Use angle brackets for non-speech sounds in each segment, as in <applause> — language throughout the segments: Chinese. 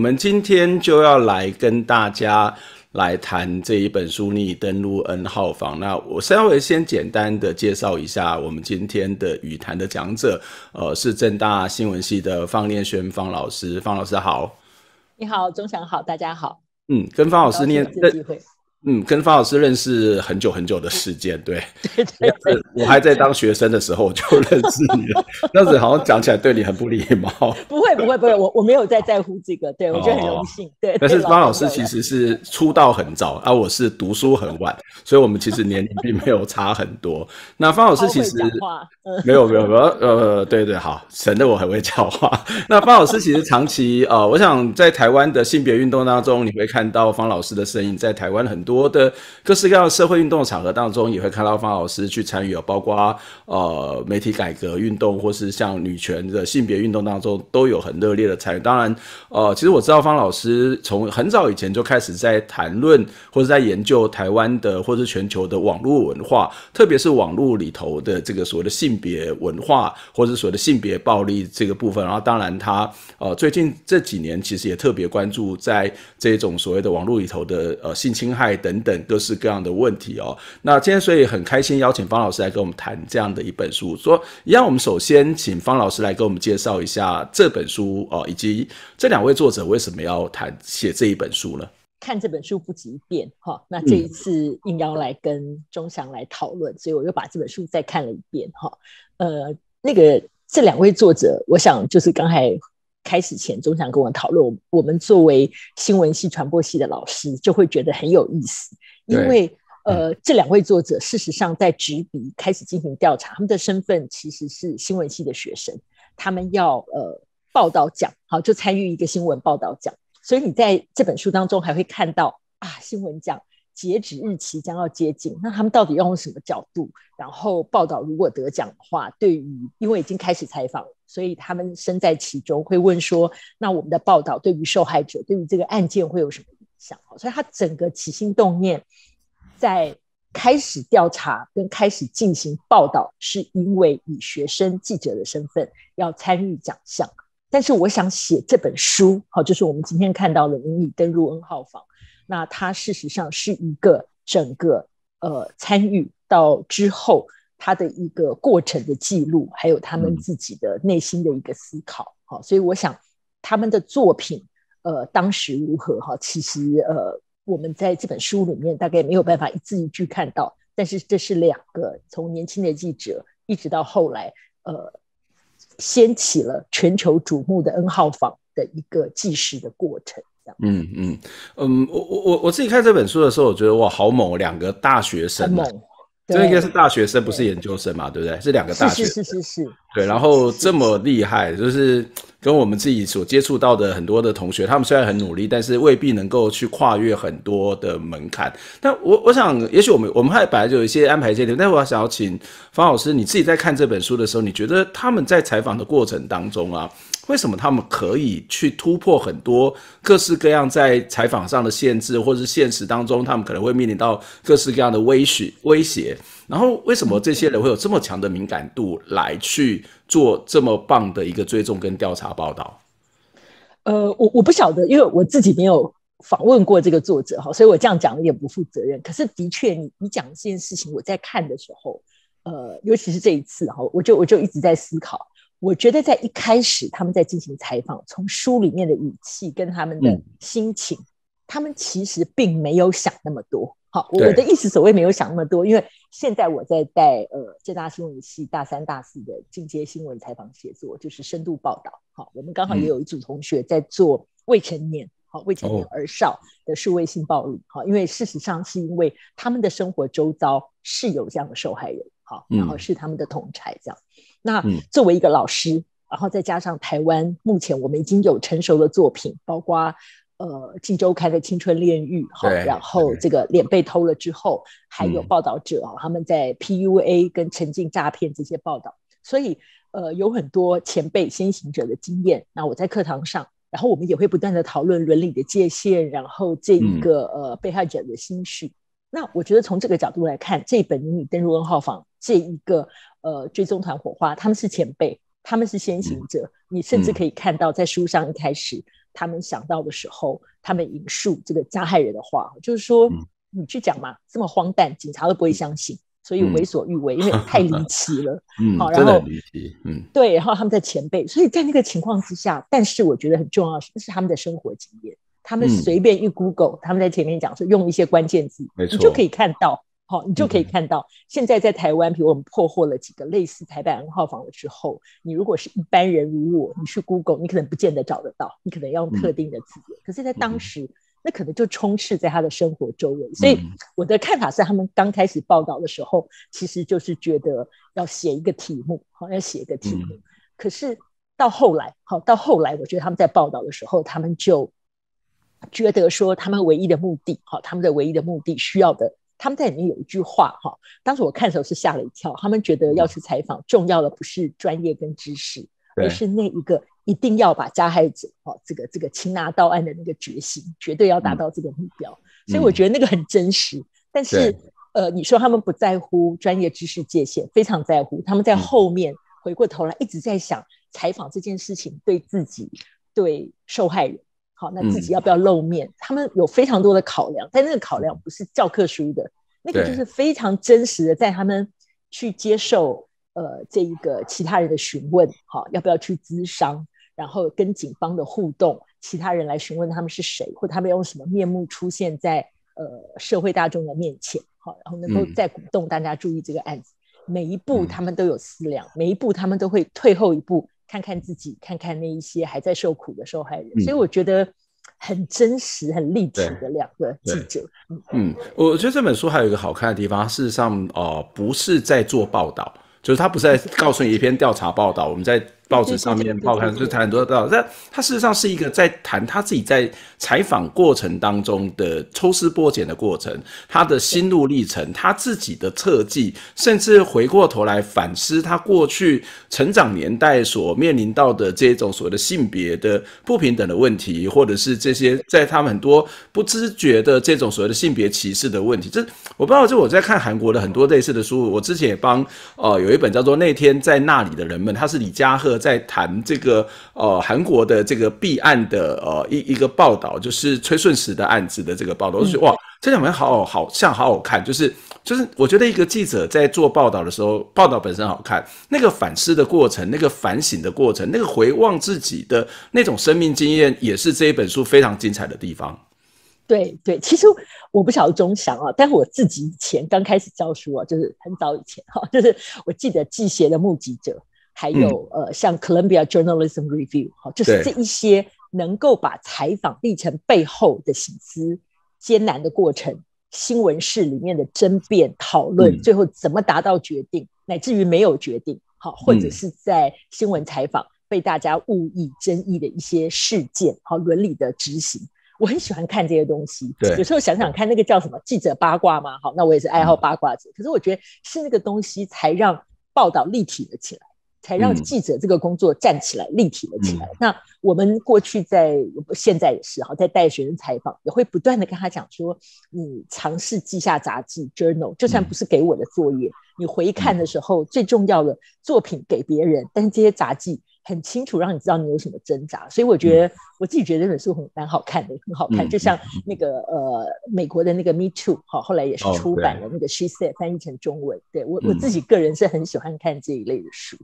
们今天就要来跟大家来谈这一本书《逆登录 N 号房》。那我稍微先简单的介绍一下我们今天的语谈的讲者，呃，是正大新闻系的方念轩方老师。方老师好，你好，钟祥好，大家好。嗯，跟方老师念这机会。嗯，跟方老师认识很久很久的时间，对，<laughs> 对对对，我还在当学生的时候我就认识你了，<laughs> 那子好像讲起来对你很不礼貌。<laughs> 不会不会不会，我我没有在在乎这个，对我觉得很荣幸。对，但是方老师其实是出道很早，而我是读书很晚，所以我们其实年龄并没有差很多。那方老师其实没有没有没有呃，对对好，省得我很会讲话。那方老师其实长期呃，我想在台湾的性别运动当中，你会看到方老师的身影，在台湾很多。多的各式各样的社会运动场合当中，也会看到方老师去参与，包括呃媒体改革运动，或是像女权的性别运动当中，都有很热烈的参与。当然，呃，其实我知道方老师从很早以前就开始在谈论或者在研究台湾的或是全球的网络文化，特别是网络里头的这个所谓的性别文化，或者所谓的性别暴力这个部分。然后，当然他呃最近这几年其实也特别关注在这种所谓的网络里头的呃性侵害。等等各式各样的问题哦。那今天所以很开心邀请方老师来跟我们谈这样的一本书。说一样，我们首先请方老师来给我们介绍一下这本书哦，以及这两位作者为什么要谈写这一本书呢？看这本书不止一遍哈。那这一次应邀来跟钟祥来讨论，所以我又把这本书再看了一遍哈。呃，那个这两位作者，我想就是刚才。开始前，总想跟我讨论。我们作为新闻系、传播系的老师，就会觉得很有意思，因为呃，这两位作者事实上在执笔开始进行调查，他们的身份其实是新闻系的学生，他们要呃报道奖，好就参与一个新闻报道奖。所以你在这本书当中还会看到啊，新闻奖。截止日期将要接近，那他们到底要用什么角度？然后报道如果得奖的话，对于因为已经开始采访，所以他们身在其中会问说：那我们的报道对于受害者，对于这个案件会有什么影响？所以他整个起心动念，在开始调查跟开始进行报道，是因为以学生记者的身份要参与奖项。但是我想写这本书，好，就是我们今天看到的《民意登入 N 号房》。那它事实上是一个整个呃参与到之后他的一个过程的记录，还有他们自己的内心的一个思考。好，所以我想他们的作品呃当时如何哈，其实呃我们在这本书里面大概没有办法一字一句看到，但是这是两个从年轻的记者一直到后来呃掀起了全球瞩目的 N 号房的一个纪实的过程。嗯嗯嗯，我我我我自己看这本书的时候，我觉得哇，好猛！两个大学生，猛，这应该是大学生，不是研究生嘛？对不对？是两个大学，是是是是，对。然后这么厉害，就是跟我们自己所接触到的很多的同学，他们虽然很努力，但是未必能够去跨越很多的门槛。但我我想，也许我们我们还本来就有一些安排这些点，但我想要请方老师，你自己在看这本书的时候，你觉得他们在采访的过程当中啊？为什么他们可以去突破很多各式各样在采访上的限制，或是现实当中他们可能会面临到各式各样的威胁威胁？然后为什么这些人会有这么强的敏感度来去做这么棒的一个追踪跟调查报道？呃，我我不晓得，因为我自己没有访问过这个作者哈，所以我这样讲有点不负责任。可是的确，你你讲这件事情，我在看的时候，呃，尤其是这一次哈，我就我就一直在思考。我觉得在一开始，他们在进行采访，从书里面的语气跟他们的心情，他们其实并没有想那么多。好，我的意思所谓没有想那么多，因为现在我在带呃浙大新闻系大三、大四的进阶新闻采访写作，就是深度报道。好，我们刚好也有一组同学在做未成年，好未成年儿少的数位性暴力。好，因为事实上是因为他们的生活周遭是有这样的受害人，好，然后是他们的同才这样。那作为一个老师，然后再加上台湾目前我们已经有成熟的作品，包括呃《镜周刊》的《青春炼狱》哈，然后这个脸被偷了之后，还有报道者啊，他们在 PUA 跟沉浸诈骗这些报道，所以呃有很多前辈先行者的经验。那我在课堂上，然后我们也会不断的讨论伦理的界限，然后这一个呃被害者的心绪。那我觉得从这个角度来看，这本《你登入 N 号房》这一个。呃，追踪团火花，他们是前辈，他们是先行者。你甚至可以看到，在书上一开始，他们想到的时候，他们引述这个加害人的话，就是说你去讲嘛，这么荒诞，警察都不会相信，所以为所欲为，因为太离奇了。<laughs> 嗯，然后离奇。嗯，对，然后他们在前辈，所以在那个情况之下，但是我觉得很重要的是，是他们的生活经验，他们随便一 Google，他们在前面讲说用一些关键字，你就可以看到。好，你就可以看到，现在在台湾，比如我们破获了几个类似台北 N 号房的之后，你如果是一般人如我，你去 Google，你可能不见得找得到，你可能要用特定的字眼。可是，在当时，那可能就充斥在他的生活周围。所以，我的看法是，他们刚开始报道的时候，其实就是觉得要写一个题目，好，要写一个题目。可是到后来，好，到后来，我觉得他们在报道的时候，他们就觉得说，他们唯一的目的，好，他们的唯一的目的需要的。他们在里面有一句话哈，当时我看的时候是吓了一跳。他们觉得要去采访，重要的不是专业跟知识，而是那一个一定要把加害者哈这个这个擒拿到案的那个决心，绝对要达到这个目标。所以我觉得那个很真实。但是呃，你说他们不在乎专业知识界限，非常在乎。他们在后面回过头来一直在想采访这件事情对自己、对受害人。好，那自己要不要露面？他们有非常多的考量，但那个考量不是教科书的，那个就是非常真实的，在他们去接受呃这一个其他人的询问，好，要不要去咨商，然后跟警方的互动，其他人来询问他们是谁，或他们用什么面目出现在呃社会大众的面前，好，然后能够再鼓动大家注意这个案子，每一步他们都有思量，每一步他们都会退后一步。看看自己，看看那一些还在受苦的受害人，所以我觉得很真实、很立体的两个记者。嗯，我觉得这本书还有一个好看的地方，事实上，哦，不是在做报道，就是他不是在告诉你一篇调查报道，我们在。报纸上面报刊就谈很多道，但他事实上是一个在谈他自己在采访过程当中的抽丝剥茧的过程，他的心路历程，他自己的特技，甚至回过头来反思他过去成长年代所面临到的这种所谓的性别的不平等的问题，或者是这些在他们很多不知觉的这种所谓的性别歧视的问题。这我不知道，就我在看韩国的很多类似的书，我之前也帮呃有一本叫做《那天在那里的人们》，他是李嘉赫。在谈这个呃韩国的这个弊案的呃一一个报道，就是崔顺实的案子的这个报道，我觉得哇，这两篇好好像好好看，就是就是我觉得一个记者在做报道的时候，报道本身好看，那个反思的过程，那个反省的过程，那个回望自己的那种生命经验，也是这一本书非常精彩的地方。对对，其实我不晓得钟祥啊，但是我自己以前刚开始教书啊，就是很早以前哈，就是我记得记协的目击者。还有呃，像 Columbia Journalism Review，哈，就是这一些能够把采访历程背后的心思、艰难的过程、新闻室里面的争辩讨论，最后怎么达到决定，乃至于没有决定，好，或者是在新闻采访被大家误议争议的一些事件，好，伦理的执行，我很喜欢看这些东西。对，有时候想想看，那个叫什么记者八卦吗？好，那我也是爱好八卦者。可是我觉得是那个东西才让报道立体了起来。才让记者这个工作站起来、立体了起来。那我们过去在现在也是哈，在带学生采访，也会不断的跟他讲说：你尝试记下杂志 （journal），就算不是给我的作业，你回看的时候，最重要的作品给别人，但是这些杂记很清楚，让你知道你有什么挣扎。所以我觉得我自己觉得这本书很蛮好看的，很好看。就像那个呃，美国的那个《Me Too》好，后来也是出版了那个《She Said》，翻译成中文。对我我自己个人是很喜欢看这一类的书。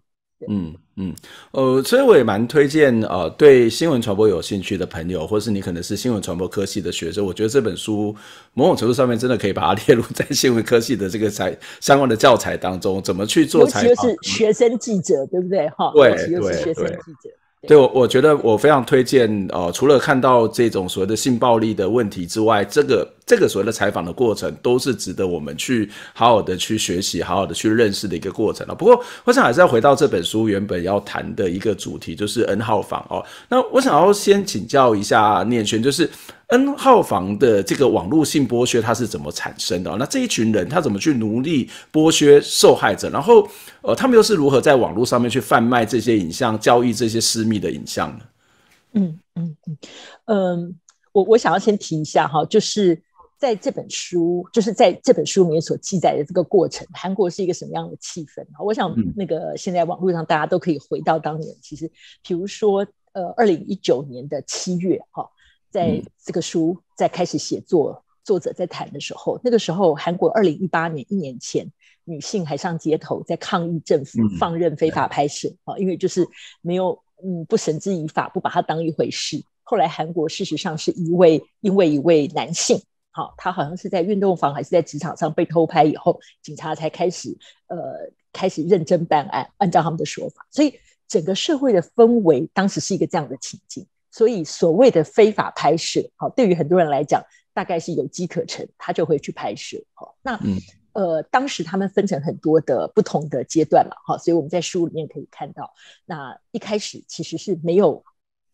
嗯嗯，呃，所以我也蛮推荐呃，对新闻传播有兴趣的朋友，或是你可能是新闻传播科系的学生，我觉得这本书某种程度上面真的可以把它 <laughs> 列入在新闻科系的这个材相关的教材当中，怎么去做采访？尤其是学生记者，对不对？哈，对对对，学生记者。对，我我觉得我非常推荐呃，除了看到这种所谓的性暴力的问题之外，这个。这个所谓的采访的过程，都是值得我们去好好的去学习、好好的去认识的一个过程了。不过，我想还是要回到这本书原本要谈的一个主题，就是 N 号房哦。那我想要先请教一下念轩，就是 N 号房的这个网络性剥削，它是怎么产生的？那这一群人他怎么去努力剥削受害者？然后，呃，他们又是如何在网络上面去贩卖这些影像、交易这些私密的影像呢？嗯嗯嗯嗯，我我想要先提一下哈，就是。在这本书，就是在这本书里面所记载的这个过程，韩国是一个什么样的气氛？我想，那个现在网络上大家都可以回到当年，其实，比如说，呃，二零一九年的七月，哈，在这个书在开始写作，作者在谈的时候，那个时候韩国二零一八年一年前，女性还上街头在抗议政府放任非法拍摄，啊，因为就是没有嗯不绳之以法，不把它当一回事。后来韩国事实上是一位因为一位男性，好，他好像是在运动房还是在职场上被偷拍以后，警察才开始呃开始认真办案，按照他们的说法，所以。整个社会的氛围当时是一个这样的情境，所以所谓的非法拍摄，好，对于很多人来讲，大概是有机可乘，他就会去拍摄。好，那呃，当时他们分成很多的不同的阶段嘛，哈，所以我们在书里面可以看到，那一开始其实是没有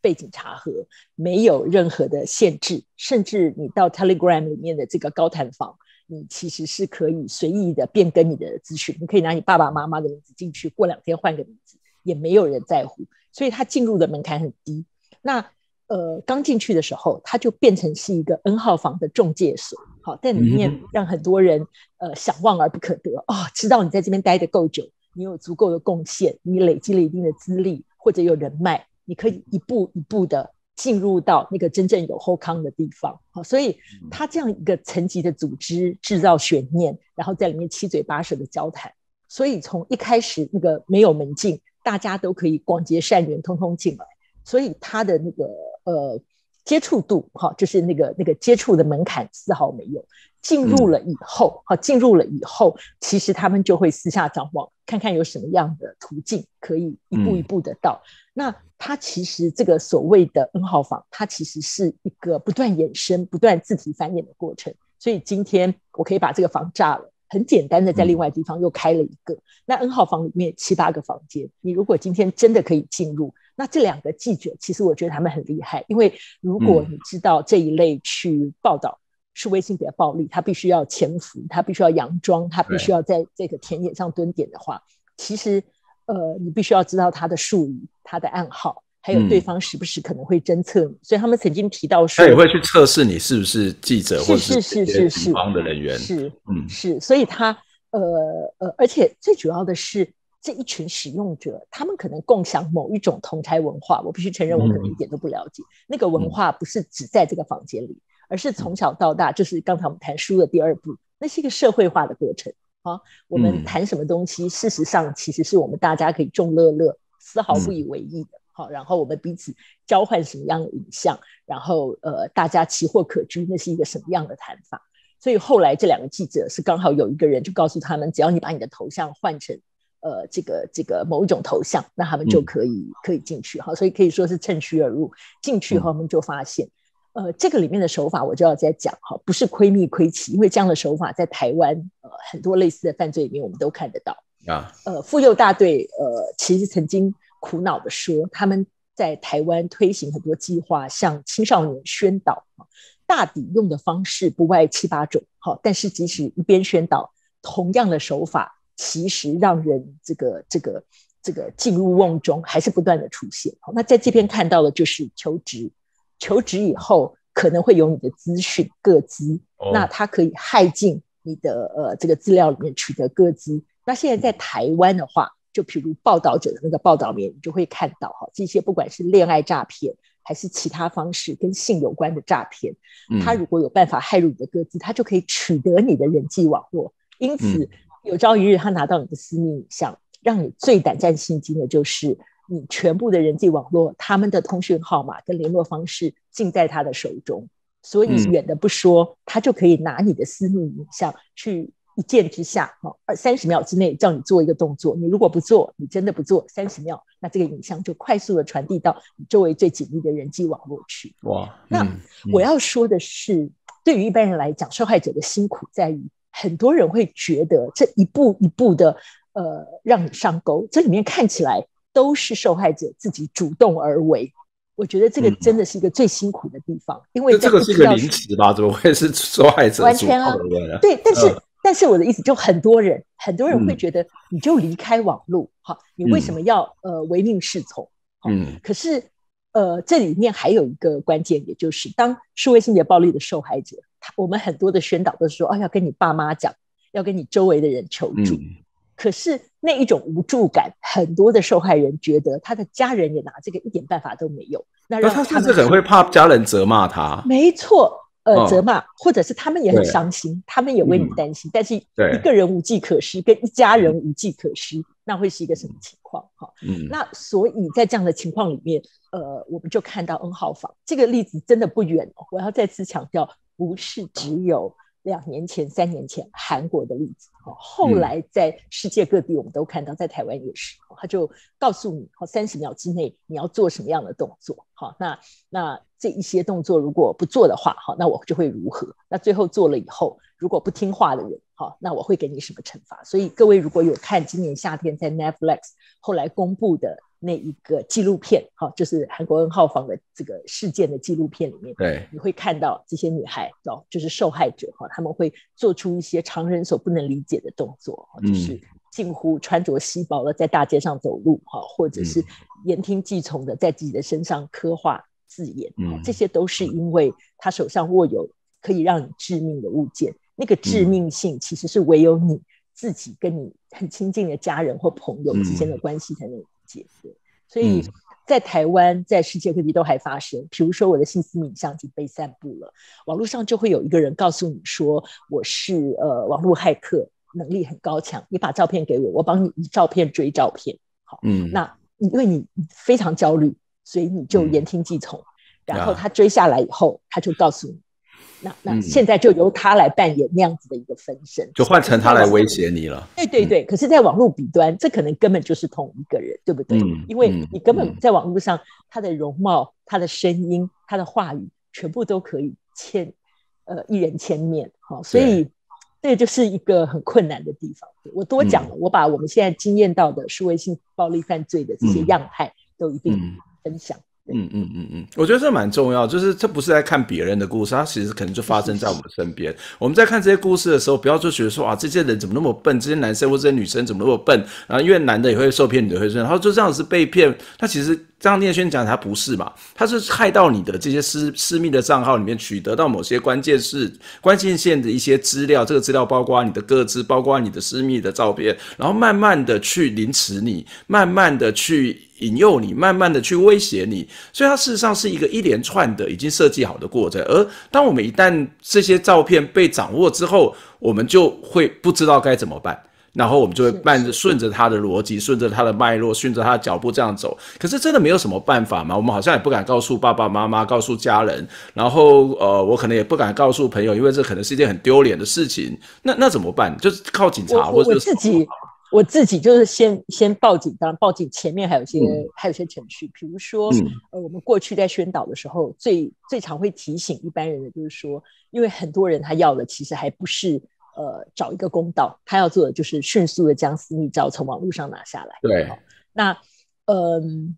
被警察和没有任何的限制，甚至你到 Telegram 里面的这个高谈房，你其实是可以随意的变更你的资讯，你可以拿你爸爸妈妈的名字进去，过两天换个名字。也没有人在乎，所以他进入的门槛很低。那呃，刚进去的时候，它就变成是一个 N 号房的中介所，好，在里面让很多人呃想望而不可得哦，知道你在这边待得够久，你有足够的贡献，你累积了一定的资历或者有人脉，你可以一步一步的进入到那个真正有后康的地方。好，所以他这样一个层级的组织制造悬念，然后在里面七嘴八舌的交谈，所以从一开始那个没有门禁。大家都可以广结善缘，通通进来，所以他的那个呃接触度哈，就是那个那个接触的门槛丝毫没有。进入了以后，哈，进入了以后，其实他们就会私下张望，看看有什么样的途径可以一步一步的到。那他其实这个所谓的 N 号房，它其实是一个不断衍生、不断自体繁衍的过程。所以今天我可以把这个房炸了。很简单的，在另外地方又开了一个。那 N 号房里面七八个房间，你如果今天真的可以进入，那这两个记者其实我觉得他们很厉害，因为如果你知道这一类去报道是微信比较暴力，他必须要潜伏，他必须要佯装，他必须要在这个田野上蹲点的话，其实呃，你必须要知道他的术语，他的暗号。还有对方时不时可能会侦测你，所以他们曾经提到说，他也会去测试你是不是记者或者是是是警方的人员。是，嗯，是，所以他呃呃，而且最主要的是这一群使用者，他们可能共享某一种同台文化。我必须承认，我可能一点都不了解那个文化，不是只在这个房间里，而是从小到大，就是刚才我们谈书的第二步，那是一个社会化的过程啊。我们谈什么东西，事实上其实是我们大家可以众乐乐，丝毫不以为意的。好，然后我们彼此交换什么样的影像，然后呃，大家奇货可居，那是一个什么样的谈法？所以后来这两个记者是刚好有一个人就告诉他们，只要你把你的头像换成呃这个这个某一种头像，那他们就可以可以进去。哈，所以可以说是趁虚而入。进去后，我们就发现，呃，这个里面的手法我就要再讲哈，不是窥密窥奇，因为这样的手法在台湾呃很多类似的犯罪里面我们都看得到啊。呃，妇幼大队呃其实曾经。苦恼的说，他们在台湾推行很多计划，向青少年宣导，大抵用的方式不外七八种。好，但是即使一边宣导，同样的手法，其实让人这个这个这个进入瓮中，还是不断的出现。好，那在这边看到的就是求职，求职以后可能会有你的资讯个资，那它可以害进你的呃这个资料里面取得个资。那现在在台湾的话，就譬如报道者的那个报道面，你就会看到哈，这些不管是恋爱诈骗还是其他方式跟性有关的诈骗，他如果有办法害入你的个资，他就可以取得你的人际网络。因此，有朝一日他拿到你的私密影像，让你最胆战心惊的就是你全部的人际网络，他们的通讯号码跟联络方式尽在他的手中。所以远的不说，他就可以拿你的私密影像去。一箭之下，哈，二三十秒之内叫你做一个动作，你如果不做，你真的不做，三十秒，那这个影像就快速的传递到你周围最紧密的人际网络去。哇，那我要说的是，对于一般人来讲，受害者的辛苦在于，很多人会觉得这一步一步的，呃，让你上钩，这里面看起来都是受害者自己主动而为。我觉得这个真的是一个最辛苦的地方，因为这个是一个名词吧？怎么会是受害者完全啊？对，但是。但是我的意思，就很多人，很多人会觉得，你就离开网络，哈，你为什么要呃唯命是从？嗯，可是呃，这里面还有一个关键，也就是当数位性别暴力的受害者，他我们很多的宣导都是说，哦，要跟你爸妈讲，要跟你周围的人求助。可是那一种无助感，很多的受害人觉得他的家人也拿这个一点办法都没有。那他甚至很会怕家人责骂他。没错，呃，责骂，或者是他们也很伤心，他们也为你担心。但是一个人无计可施，跟一家人无计可施，那会是一个什么情况？哈，嗯，那所以在这样的情况里面，呃，我们就看到 N 号房这个例子真的不远。我要再次强调，不是只有。两年前、三年前，韩国的例子，哦，后来在世界各地我们都看到，在台湾也是，他就告诉你，好，三十秒之内你要做什么样的动作，好，那那这一些动作如果不做的话，好，那我就会如何？那最后做了以后，如果不听话的人，好，那我会给你什么惩罚？所以各位如果有看今年夏天在 Netflix 后来公布的。那一个纪录片，哈，就是韩国恩号房的这个事件的纪录片里面，对，你会看到这些女孩，哦，就是受害者，哈，他们会做出一些常人所不能理解的动作，就是近乎穿着稀薄的在大街上走路，哈，或者是言听计从的在自己的身上刻画字眼，嗯，这些都是因为他手上握有可以让你致命的物件，那个致命性其实是唯有你自己跟你很亲近的家人或朋友之间的关系才能。解释，所以在台湾，在世界各地都还发生。比如说，我的信息影像已经被散布了，网络上就会有一个人告诉你说：“我是呃网络骇客，能力很高强，你把照片给我，我帮你以照片追照片。”好，嗯，那因为你非常焦虑，所以你就言听计从。然后他追下来以后，他就告诉你。那那现在就由他来扮演那样子的一个分身，就换成他来威胁你了。对对对，可是，在网络彼端，这可能根本就是同一个人，对不对？因为你根本在网络上，他的容貌、他的声音、他的话语，全部都可以千呃一人千面，好，所以这就是一个很困难的地方。我多讲了，我把我们现在经验到的数位性暴力犯罪的这些样态都一并分享。嗯嗯嗯嗯，我觉得这蛮重要，就是这不是在看别人的故事，它其实可能就发生在我们身边。我们在看这些故事的时候，不要就觉得说啊，这些人怎么那么笨，这些男生或这些女生怎么那么笨，然后因为男的也会受骗，女的会受骗，然后就这样子被骗。那其实这样聂轩讲他不是嘛，他是害到你的这些私私密的账号里面取得到某些关键是关键线的一些资料，这个资料包括你的个资，包括你的私密的照片，然后慢慢的去凌迟你，慢慢的去。引诱你，慢慢的去威胁你，所以它事实上是一个一连串的已经设计好的过程。而当我们一旦这些照片被掌握之后，我们就会不知道该怎么办，然后我们就会慢着顺着他的逻辑，顺着他的脉络，顺着他的脚步这样走。可是真的没有什么办法嘛？我们好像也不敢告诉爸爸妈妈，告诉家人，然后呃，我可能也不敢告诉朋友，因为这可能是一件很丢脸的事情。那那怎么办？就是靠警察或者自己。我自己就是先先报警，当然报警前面还有些还有些程序，比如说，呃，我们过去在宣导的时候，最最常会提醒一般人的就是说，因为很多人他要的其实还不是呃找一个公道，他要做的就是迅速的将私密照从网络上拿下来。对，那嗯，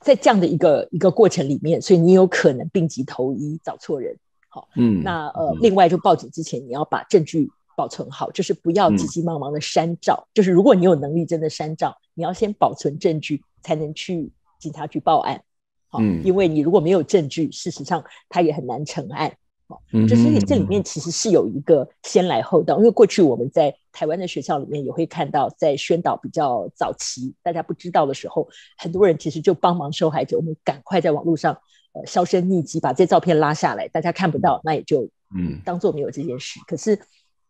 在这样的一个一个过程里面，所以你有可能病急投医找错人。好，嗯，那呃，另外就报警之前你要把证据。保存好，就是不要急急忙忙的删照。就是如果你有能力真的删照，你要先保存证据，才能去警察局报案。好，因为你如果没有证据，事实上他也很难成案。好，就所以这里面其实是有一个先来后到。因为过去我们在台湾的学校里面也会看到，在宣导比较早期，大家不知道的时候，很多人其实就帮忙受害者，我们赶快在网络上呃销声匿迹，把这照片拉下来，大家看不到，那也就嗯当做没有这件事。可是。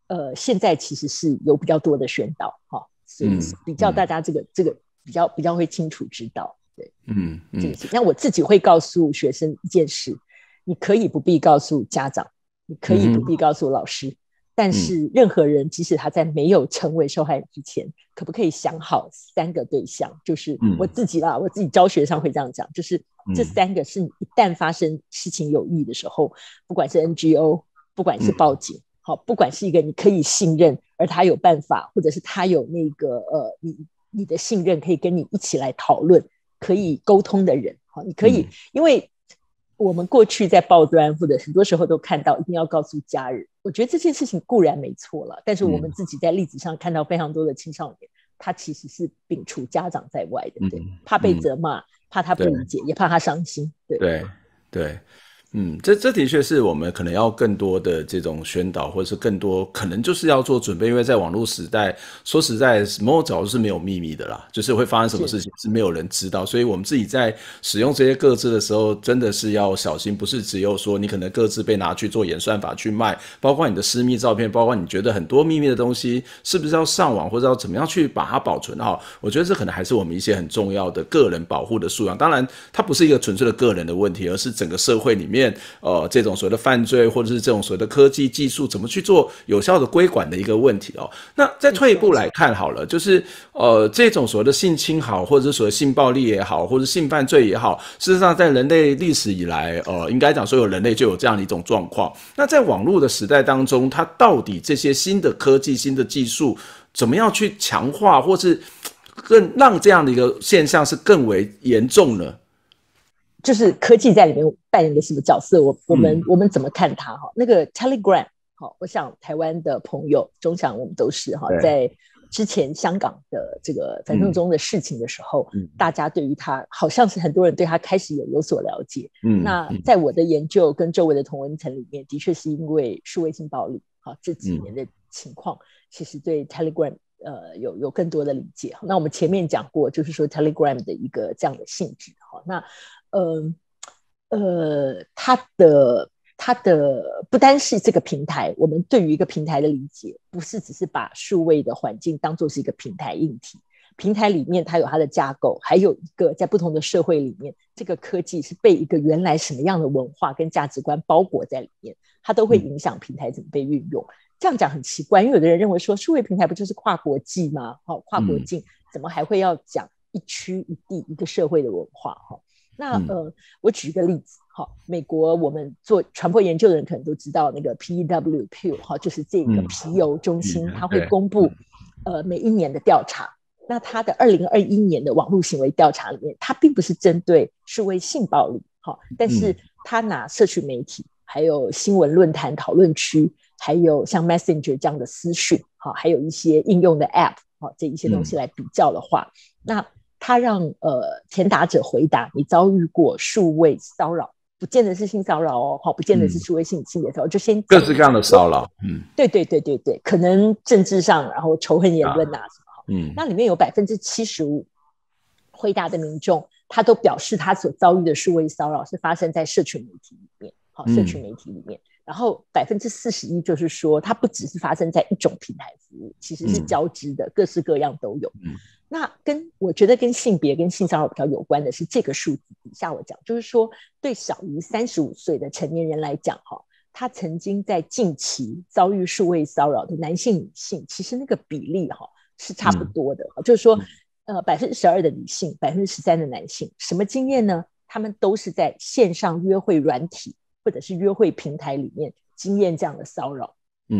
呃，现在其实是有比较多的宣导，哈，所以比较大家这个这个比较比较会清楚知道，对，嗯嗯，这个是。那我自己会告诉学生一件事：你可以不必告诉家长，你可以不必告诉老师，但是任何人，即使他在没有成为受害人之前，可不可以想好三个对象？就是我自己啦，我自己教学上会这样讲，就是这三个是一旦发生事情有异的时候，不管是 NGO，不管是报警。好，不管是一个你可以信任，而他有办法，或者是他有那个呃，你你的信任可以跟你一起来讨论，可以沟通的人，好，你可以，因为我们过去在报端或者很多时候都看到，一定要告诉家人。我觉得这件事情固然没错了，但是我们自己在例子上看到非常多的青少年，他其实是摒除家长在外的，对，怕被责骂，怕他不理解，也怕他伤心，对对对。嗯，这这的确是我们可能要更多的这种宣导，或者是更多可能就是要做准备，因为在网络时代，说实在，某种角度是没有秘密的啦，就是会发生什么事情是没有人知道，所以我们自己在使用这些各自的时候，真的是要小心，不是只有说你可能各自被拿去做演算法去卖，包括你的私密照片，包括你觉得很多秘密的东西，是不是要上网或者要怎么样去把它保存好？我觉得这可能还是我们一些很重要的个人保护的素养。当然，它不是一个纯粹的个人的问题，而是整个社会里面。呃，这种所谓的犯罪，或者是这种所谓的科技技术，怎么去做有效的规管的一个问题哦。那再退一步来看好了，就是呃，这种所谓的性侵好，或者是所谓性暴力也好，或者性犯罪也好，事实上在人类历史以来，呃，应该讲所有人类就有这样的一种状况。那在网络的时代当中，它到底这些新的科技、新的技术，怎么样去强化，或是更让这样的一个现象是更为严重呢？就是科技在里面扮演的什么角色？我我们我们怎么看它？哈，那个 Telegram，好，我想台湾的朋友，中想我们都是哈，在之前香港的这个反送中的事情的时候，大家对于它好像是很多人对它开始有有所了解。嗯，那在我的研究跟周围的同文层里面，的确是因为数位性暴力，哈，这几年的情况，其实对 Telegram 呃有有更多的理解。那我们前面讲过，就是说 Telegram 的一个这样的性质，哈，那。呃呃，它的它的不单是这个平台，我们对于一个平台的理解，不是只是把数位的环境当做是一个平台硬体，平台里面它有它的架构，还有一个在不同的社会里面，这个科技是被一个原来什么样的文化跟价值观包裹在里面，它都会影响平台怎么被运用。这样讲很奇怪，因为有的人认为说，数位平台不就是跨国际吗？好，跨国境怎么还会要讲一区一地一个社会的文化？哈。那呃，我举一个例子，哈，美国我们做传播研究的人可能都知道那个 PEW Pew 哈，就是这个皮尤中心，它会公布呃每一年的调查。那它的二零二一年的网络行为调查里面，它并不是针对数位性暴力，哈，但是它拿社区媒体、还有新闻论坛讨论区，还有像 Messenger 这样的私讯，哈，还有一些应用的 App，哈，这一些东西来比较的话，那。他让呃填答者回答，你遭遇过数位骚扰，不见得是性骚扰哦，好，不见得是数位性性别骚扰，就先各式各样的骚扰，嗯，对对对对对，可能政治上，然后仇恨言论啊什么，嗯，那里面有百分之七十五回答的民众，他都表示他所遭遇的数位骚扰是发生在社群媒体里面，好，社群媒体里面，然后百分之四十一就是说，它不只是发生在一种平台服务，其实是交织的，各式各样都有，嗯。那跟我觉得跟性别跟性骚扰比较有关的是这个数字底下我讲，就是说对小于三十五岁的成年人来讲，哈，他曾经在近期遭遇数位骚扰的男性女性，其实那个比例哈是差不多的，就是说，呃，百分之十二的女性，百分之十三的男性，什么经验呢？他们都是在线上约会软体或者是约会平台里面经验这样的骚扰。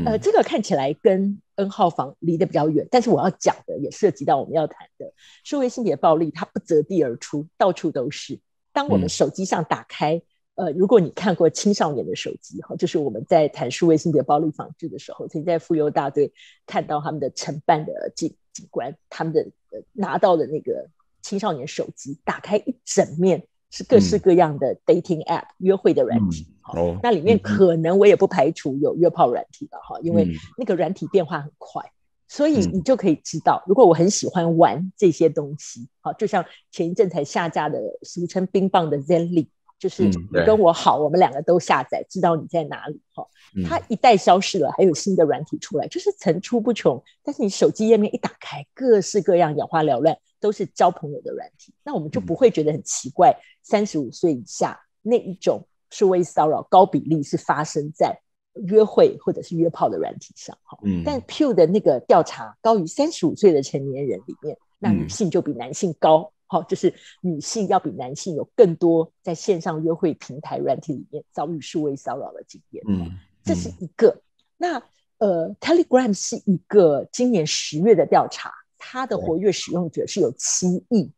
呃，这个看起来跟 N 号房离得比较远，但是我要讲的也涉及到我们要谈的社会性别暴力，它不择地而出，到处都是。当我们手机上打开，呃，如果你看过青少年的手机哈，就是我们在谈数位性别暴力防治的时候，曾经在妇幼大队看到他们的承办的警警官，他们的拿到的那个青少年手机，打开一整面。是各式各样的 dating app 约会的软体，哦，那里面可能我也不排除有约炮软体的哈，因为那个软体变化很快，所以你就可以知道，如果我很喜欢玩这些东西，好，就像前一阵才下架的俗称冰棒的 Zenly，就是你跟我好，我们两个都下载，知道你在哪里，哈，它一旦消失了，还有新的软体出来，就是层出不穷，但是你手机页面一打开，各式各样眼花缭乱。都是交朋友的软体，那我们就不会觉得很奇怪。三十五岁以下那一种数位骚扰高比例是发生在约会或者是约炮的软体上，哈。嗯。但 Pew 的那个调查高于三十五岁的成年人里面，那女性就比男性高，好，就是女性要比男性有更多在线上约会平台软体里面遭遇数位骚扰的经验。嗯。这是一个。那呃，Telegram 是一个今年十月的调查。它的活跃使用者是有七亿，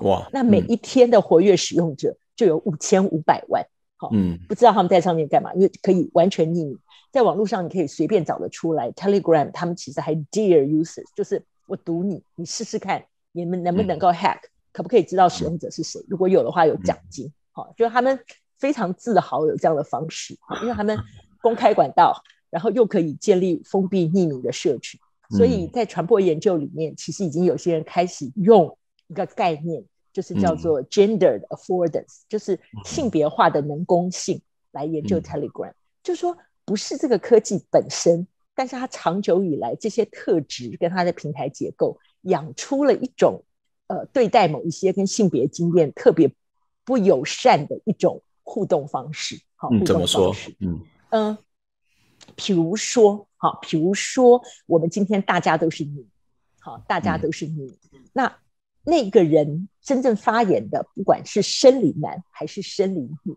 哇！那每一天的活跃使用者就有五千五百万，好，嗯，不知道他们在上面干嘛，因为可以完全匿名，在网络上你可以随便找得出来。Telegram 他们其实还 Dear Users，就是我赌你，你试试看，你们能不能够 Hack，可不可以知道使用者是谁？如果有的话，有奖金，好，就他们非常自豪有这样的方式，<laughs> 因为他们公开管道，然后又可以建立封闭匿名的社群，所以在传播研究里面，其实已经有些人开始用一个概念，就是叫做 gender affordance，就是性别化的能攻性来研究 Telegram，就说不是这个科技本身，但是它长久以来这些特质跟它的平台结构养出了一种呃对待某一些跟性别经验特别不友善的一种。互动方式，好，互动方式，嗯。嗯，比如说，好，比如说，我们今天大家都是你，好，大家都是你，那那个人真正发言的，不管是生理男还是生理女，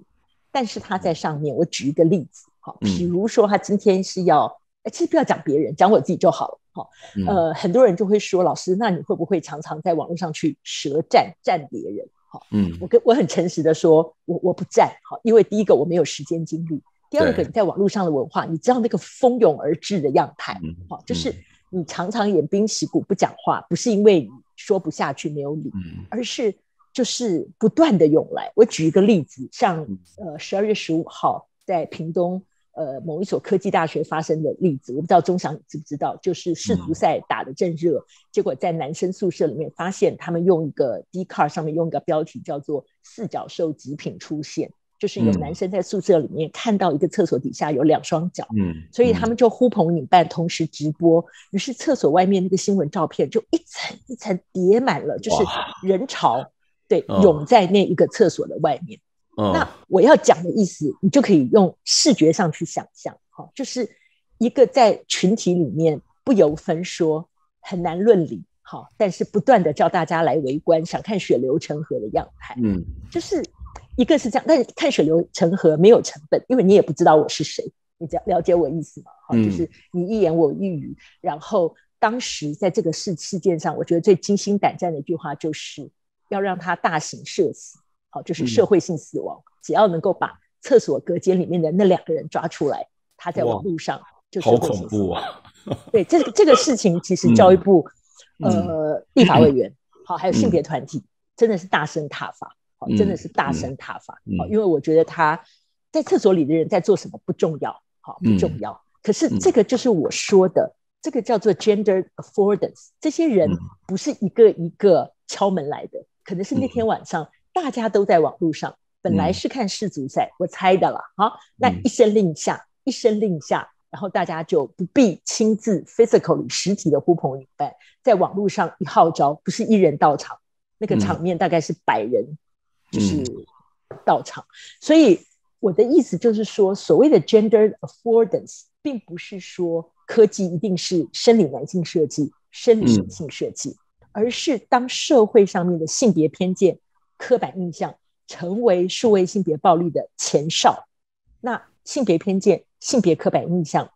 但是他在上面，我举一个例子，好，比如说他今天是要，哎，其实不要讲别人，讲我自己就好了，好，呃，很多人就会说，老师，那你会不会常常在网络上去舌战战别人？嗯，我跟我很诚实的说，我我不战，好，因为第一个我没有时间精力，第二个你在网络上的文化，你知道那个蜂拥而至的样态，好，就是你常常偃兵息鼓不讲话，不是因为你说不下去没有理，而是就是不断的涌来。我举一个例子，像呃十二月十五号在屏东。呃，某一所科技大学发生的例子，我不知道钟祥你知不知道？就是世足赛打的正热，结果在男生宿舍里面发现，他们用一个 D card 上面用一个标题叫做“四角兽极品出现”，就是有男生在宿舍里面看到一个厕所底下有两双脚，嗯，所以他们就呼朋引伴同时直播，于是厕所外面那个新闻照片就一层一层叠满了，就是人潮，对，涌在那一个厕所的外面。那我要讲的意思，你就可以用视觉上去想象，哈，就是一个在群体里面不由分说、很难论理，好，但是不断的叫大家来围观，想看血流成河的样态，嗯，就是一个是这样，但是看水流成河没有成本，因为你也不知道我是谁，你了了解我意思吗？好，就是你一言我一语，然后当时在这个事事件上，我觉得最惊心胆战的一句话就是要让他大型社死。好，就是社会性死亡。只要能够把厕所隔间里面的那两个人抓出来，他在网络上就是好恐怖啊！对，这个这个事情，其实教育部呃立法委员 <clears throat> 好，还有性别团体真的是大声挞伐，好，真的是大声挞伐。好，因为我觉得他在厕所里的人在做什么不重要，好不重要。可是这个就是我说的，这个叫做 gender affordance。这些人不是一个一个敲门来的，可能是那天晚上。大家都在网络上，本来是看世足赛，我猜的啦。好，那一声令下，一声令下，然后大家就不必亲自 physically 实体的呼朋引伴，在网络上一号召，不是一人到场，那个场面大概是百人，就是到场。所以我的意思就是说，所谓的 gender affordance，并不是说科技一定是生理男性设计、生理女性设计，而是当社会上面的性别偏见。刻板印象成为数位性别暴力的前哨，那性别偏见、性别刻板印象，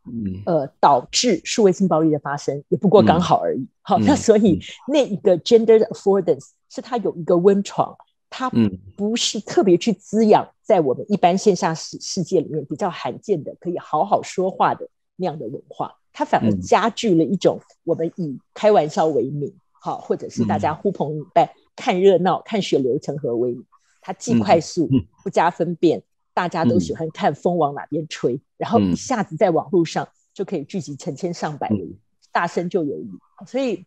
呃，导致数位性暴力的发生，也不过刚好而已。好，那所以那一个 gender affordance 是它有一个温床，它不是特别去滋养在我们一般线下世世界里面比较罕见的可以好好说话的那样的文化，它反而加剧了一种我们以开玩笑为名，好，或者是大家呼朋引伴。看热闹、看血流成河为名，它既快速、不加分辨，大家都喜欢看风往哪边吹，然后一下子在网络上就可以聚集成千上百人，大声就有理，所以。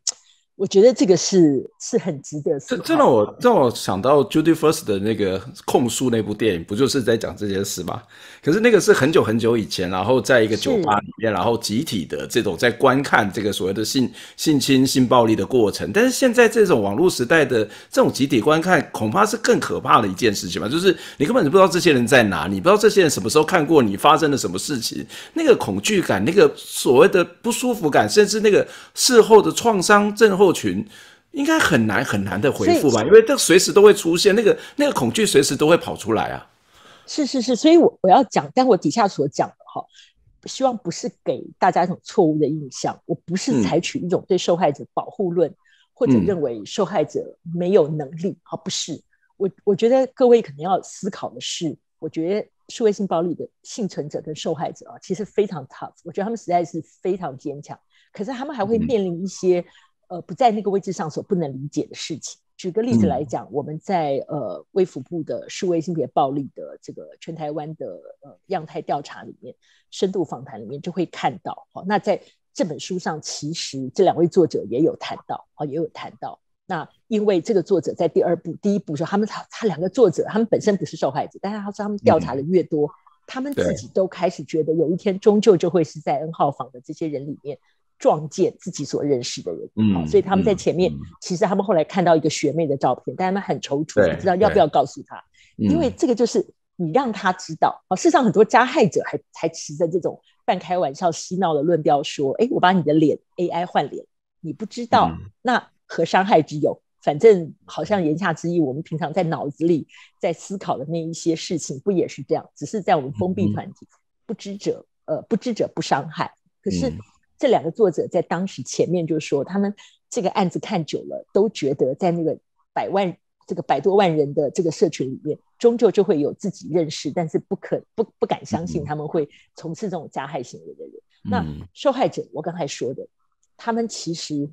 我觉得这个是是很值得。这这让我让我想到 Judy First 的那个控诉那部电影，不就是在讲这件事吗？可是那个是很久很久以前，然后在一个酒吧里面，然后集体的这种在观看这个所谓的性性侵、性暴力的过程。但是现在这种网络时代的这种集体观看，恐怕是更可怕的一件事情吧？就是你根本就不知道这些人在哪，你不知道这些人什么时候看过你发生了什么事情，那个恐惧感、那个所谓的不舒服感，甚至那个事后的创伤症。后群应该很难很难的回复吧，因为这随时都会出现那个那个恐惧，随时都会跑出来啊。是是是，所以我我要讲，但我底下所讲的哈，希望不是给大家一种错误的印象。我不是采取一种对受害者保护论，或者认为受害者没有能力。好，不是我，我觉得各位可能要思考的是，我觉得数位性暴力的幸存者跟受害者啊，其实非常 tough。我觉得他们实在是非常坚强，可是他们还会面临一些。呃，不在那个位置上所不能理解的事情，举个例子来讲，我们在呃微服部的数位性别暴力的这个全台湾的呃样态调查里面，深度访谈里面就会看到，好，那在这本书上，其实这两位作者也有谈到，啊，也有谈到。那因为这个作者在第二部、第一部时候，他们他他两个作者，他们本身不是受害者，但是他说他们调查的越多，他们自己都开始觉得有一天终究就会是在 N 号房的这些人里面撞见自己所认识的人，嗯，所以他们在前面，其实他们后来看到一个学妹的照片，但他们很踌躇，不知道要不要告诉他，因为这个就是你让他知道，哦，事实上很多加害者还还持着这种半开玩笑、嬉闹的论调，说，哎，我把你的脸 AI 换脸，你不知道，那。何伤害之有？反正好像言下之意，我们平常在脑子里在思考的那一些事情，不也是这样？只是在我们封闭团体，不知者呃不知者不伤害。可是这两个作者在当时前面就说，他们这个案子看久了，都觉得在那个百万这个百多万人的这个社群里面，终究就会有自己认识，但是不可不不敢相信他们会从事这种加害行为的人。那受害者，我刚才说的，他们其实。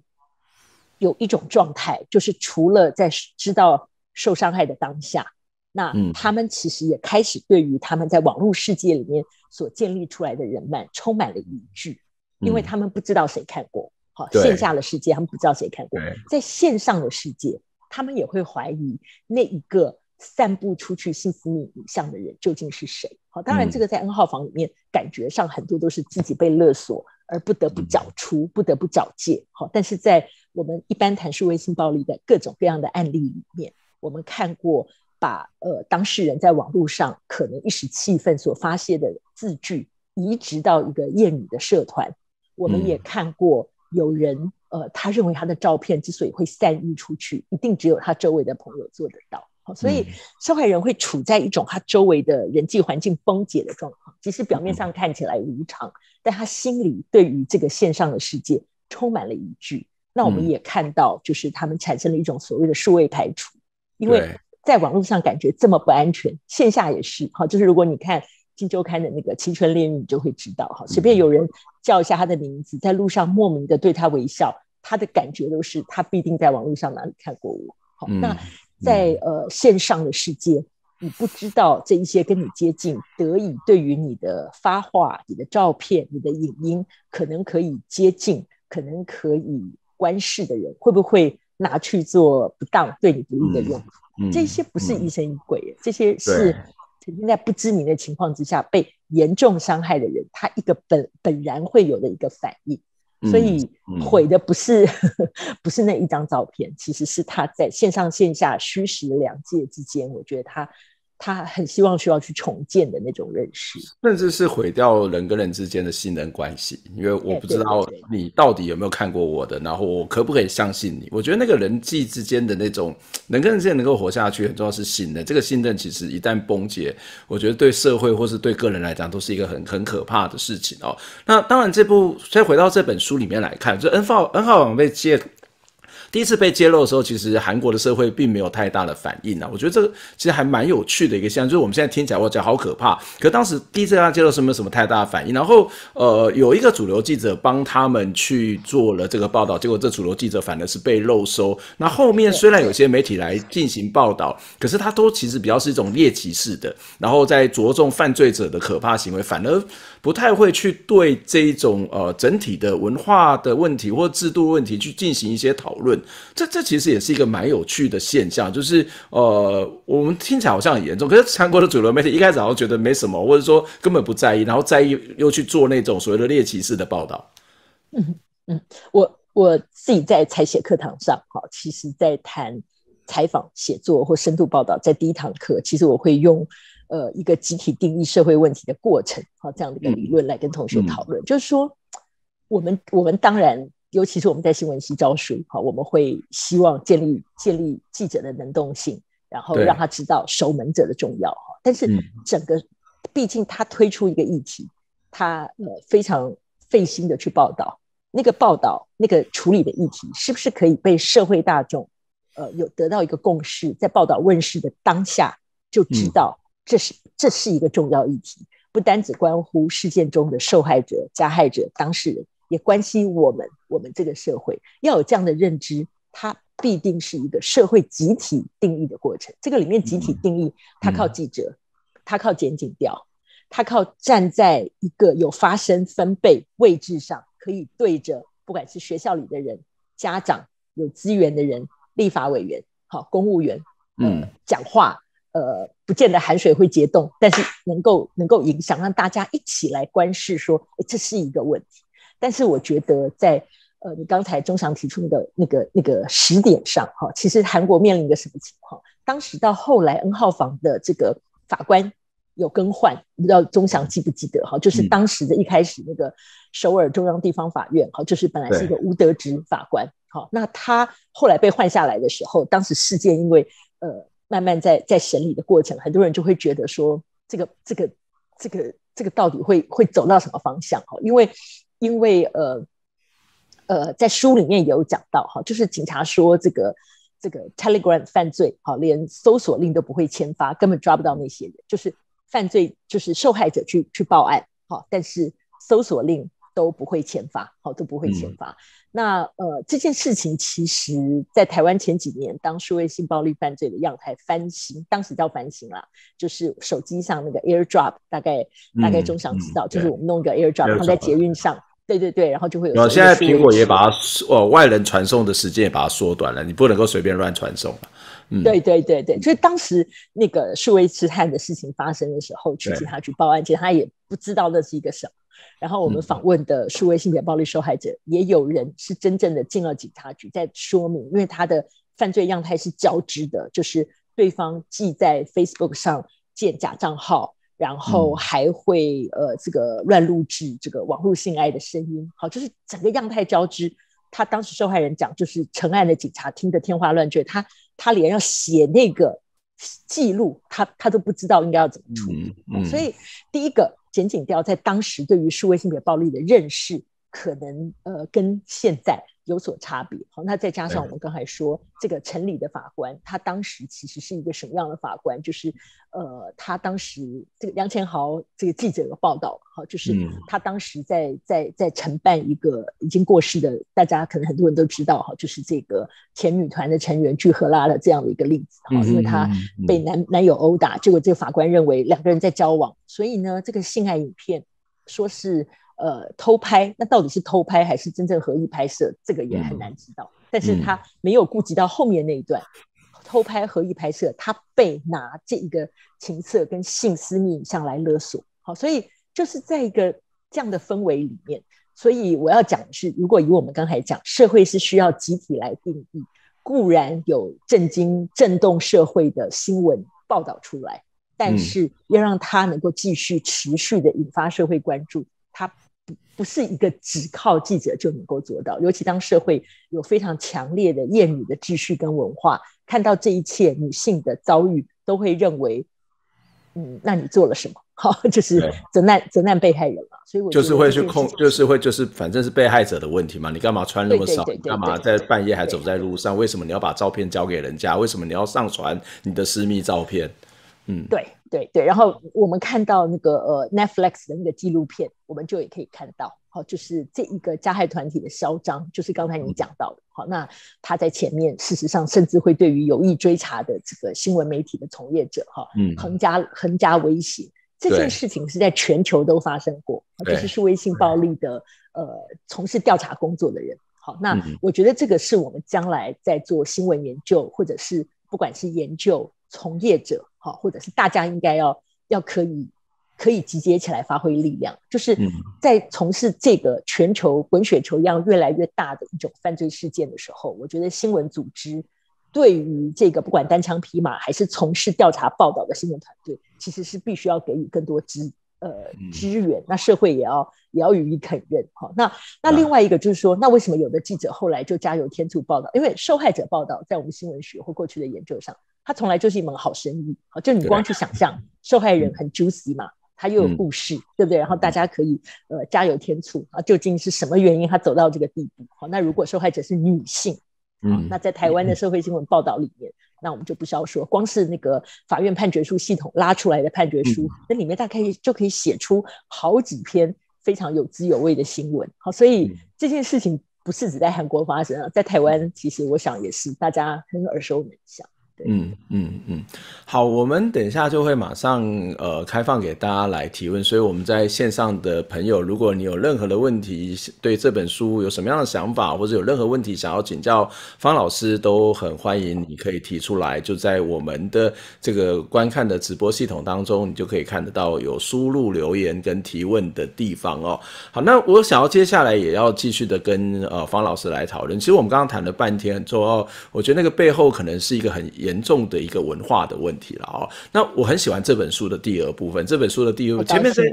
有一种状态，就是除了在知道受伤害的当下，那他们其实也开始对于他们在网络世界里面所建立出来的人脉充满了疑惧，因为他们不知道谁看过。好，线下的世界他们不知道谁看过，在线上的世界，他们也会怀疑那一个散布出去性私密影像的人究竟是谁。好，当然这个在 N 号房里面，感觉上很多都是自己被勒索。而不得不缴出，不得不找借。好，但是在我们一般谈述微信暴力的各种各样的案例里面，我们看过把呃当事人在网络上可能一时气愤所发泄的字句移植到一个艳女的社团。我们也看过有人呃，他认为他的照片之所以会散溢出去，一定只有他周围的朋友做得到。所以受害人会处在一种他周围的人际环境崩解的状况，即使表面上看起来无常，但他心里对于这个线上的世界充满了疑惧。那我们也看到，就是他们产生了一种所谓的数位排除，因为在网络上感觉这么不安全，线下也是。好，就是如果你看《金周刊》的那个青春恋你就会知道，哈，随便有人叫一下他的名字，在路上莫名的对他微笑，他的感觉都是他必定在网络上哪里看过我。好，那。在呃线上的世界，你不知道这一些跟你接近，得以对于你的发话、你的照片、你的影音，可能可以接近，可能可以观视的人，会不会拿去做不当、对你不利的用途？这些不是疑神疑鬼，这些是曾经在不知名的情况之下被严重伤害的人，他一个本本然会有的一个反应。所以毁的不是 <laughs> 不是那一张照片，其实是他在线上线下虚实两界之间，我觉得他。他很希望需要去重建的那种认识，甚至是毁掉人跟人之间的信任关系，因为我不知道你到底有没有看过我的，然后我可不可以相信你？我觉得那个人际之间的那种人跟人之间能够活下去，很重要是信任。这个信任其实一旦崩解，我觉得对社会或是对个人来讲都是一个很很可怕的事情哦。那当然，这部再回到这本书里面来看，就 N 号 N 号网被借。第一次被揭露的时候，其实韩国的社会并没有太大的反应啊。我觉得这个其实还蛮有趣的一个现象，就是我们现在听起来我讲好可怕，可当时第一次让他揭露是没有什么太大的反应。然后呃，有一个主流记者帮他们去做了这个报道，结果这主流记者反而是被漏收。那后面虽然有些媒体来进行报道，可是他都其实比较是一种猎奇式的，然后在着重犯罪者的可怕行为，反而不太会去对这一种呃整体的文化的问题或制度问题去进行一些讨论。这这其实也是一个蛮有趣的现象，就是呃，我们听起来好像很严重，可是韩国的主流媒体一开始好像觉得没什么，或者说根本不在意，然后在意又去做那种所谓的猎奇式的报道。嗯嗯，我我自己在采写课堂上，哈，其实在谈采访、写作或深度报道，在第一堂课，其实我会用呃一个集体定义社会问题的过程，哈，这样的一个理论来跟同学讨论，就是说，我们我们当然。尤其是我们在新闻系教书，好，我们会希望建立建立记者的能动性，然后让他知道守门者的重要，哈。但是整个，毕竟他推出一个议题，他呃非常费心的去报道，那个报道那个处理的议题，是不是可以被社会大众呃有得到一个共识，在报道问世的当下就知道这是这是一个重要议题，不单只关乎事件中的受害者、加害者、当事人。也关系我们，我们这个社会要有这样的认知，它必定是一个社会集体定义的过程。这个里面集体定义，它靠记者，它靠检警调，它靠站在一个有发生分贝位置上，可以对着不管是学校里的人、家长、有资源的人、立法委员、好公务员，嗯，讲话，呃，不见得海水会结冻，但是能够能够影响，让大家一起来观视，说这是一个问题。但是我觉得，在呃，你刚才钟祥提出的那个那个时点上，哈，其实韩国面临一个什么情况？当时到后来，N 号房的这个法官有更换，不知道钟祥记不记得？哈，就是当时的一开始那个首尔中央地方法院，哈，就是本来是一个吴德直法官，好，那他后来被换下来的时候，当时事件因为呃慢慢在在审理的过程，很多人就会觉得说，这个这个这个这个到底会会走到什么方向？哈，因为。因为呃呃，在书里面有讲到哈，就是警察说这个这个 Telegram 犯罪，哈，连搜索令都不会签发，根本抓不到那些人，就是犯罪，就是受害者去去报案，哈，但是搜索令都不会签发，好，都不会签发。那呃，这件事情其实，在台湾前几年，当数位性暴力犯罪的样态翻新，当时叫翻新啦，就是手机上那个 AirDrop，大概大概中想知道，就是我们弄一个 AirDrop 放在捷运上。对对对，然后就会有。现在苹果也把它哦外人传送的时间也把它缩短了，你不能够随便乱传送了。嗯，对对对对，所以当时那个数位痴汉的事情发生的时候，去警察局报案，其实他也不知道那是一个什么。然后我们访问的数位性别暴力受害者，也有人是真正的进了警察局，在说明，因为他的犯罪样态是交织的，就是对方既在 Facebook 上建假账号。然后还会呃，这个乱录制这个网络性爱的声音，好，就是整个样态交织。他当时受害人讲，就是成案的警察听得天花乱坠，他他连要写那个记录，他他都不知道应该要怎么处理。所以第一个，剪景调在当时对于数位性别暴力的认识，可能呃跟现在。有所差别，好，那再加上我们刚才说这个城里的法官，他当时其实是一个什么样的法官？就是，呃，他当时这个梁千豪这个记者有报道，好，就是他当时在在在承办一个已经过世的，大家可能很多人都知道，哈，就是这个前女团的成员具赫拉的这样的一个例子，哈，因为他被男男友殴打，结果这个法官认为两个人在交往，所以呢，这个性爱影片说是。呃，偷拍那到底是偷拍还是真正合意拍摄？这个也很难知道。但是他没有顾及到后面那一段偷拍合意拍摄，他被拿这一个情色跟性私密影像来勒索。好，所以就是在一个这样的氛围里面，所以我要讲的是，如果以我们刚才讲，社会是需要集体来定义，固然有震惊、震动社会的新闻报道出来，但是要让它能够继续持续的引发社会关注，它。不是一个只靠记者就能够做到，尤其当社会有非常强烈的厌女的秩序跟文化，看到这一切女性的遭遇，都会认为，嗯，那你做了什么？<laughs> 好，就是责难责难被害人嘛。所以我就是会去控，就是会就是反正是被害者的问题嘛。你干嘛穿那么少？干嘛在半夜还走在路上？为什么你要把照片交给人家？为什么你要上传你的私密照片？嗯，对对对，然后我们看到那个呃 Netflix 的那个纪录片，我们就也可以看到，好，就是这一个加害团体的嚣张，就是刚才你讲到的，好，那他在前面，事实上甚至会对于有意追查的这个新闻媒体的从业者，哈，嗯，横加横加威胁，这件事情是在全球都发生过，就是数位性暴力的呃从事调查工作的人，好，那我觉得这个是我们将来在做新闻研究，或者是不管是研究从业者。好，或者是大家应该要要可以可以集结起来发挥力量，就是在从事这个全球滚雪球一样越来越大的一种犯罪事件的时候，我觉得新闻组织对于这个不管单枪匹马还是从事调查报道的新闻团队，其实是必须要给予更多支呃支援，那社会也要也要予以肯认。好，那那另外一个就是说，那为什么有的记者后来就加油添醋报道？因为受害者报道在我们新闻学或过去的研究上。他从来就是一门好生意，好，就你光去想象，受害人很 juicy 嘛，他又有故事，对不对？然后大家可以呃加油添醋啊，究竟是什么原因他走到这个地步？好，那如果受害者是女性，嗯，那在台湾的社会新闻报道里面，那我们就不需要说，光是那个法院判决书系统拉出来的判决书，那里面大概就可以写出好几篇非常有滋有味的新闻。好，所以这件事情不是只在韩国发生啊，在台湾其实我想也是大家很耳熟能详。嗯嗯嗯，好，我们等一下就会马上呃开放给大家来提问，所以我们在线上的朋友，如果你有任何的问题，对这本书有什么样的想法，或者有任何问题想要请教方老师，都很欢迎你可以提出来，就在我们的这个观看的直播系统当中，你就可以看得到有输入留言跟提问的地方哦。好，那我想要接下来也要继续的跟呃方老师来讨论，其实我们刚刚谈了半天，之后我觉得那个背后可能是一个很。严重的一个文化的问题了哦。那我很喜欢这本书的第二部分。这本书的第一前面在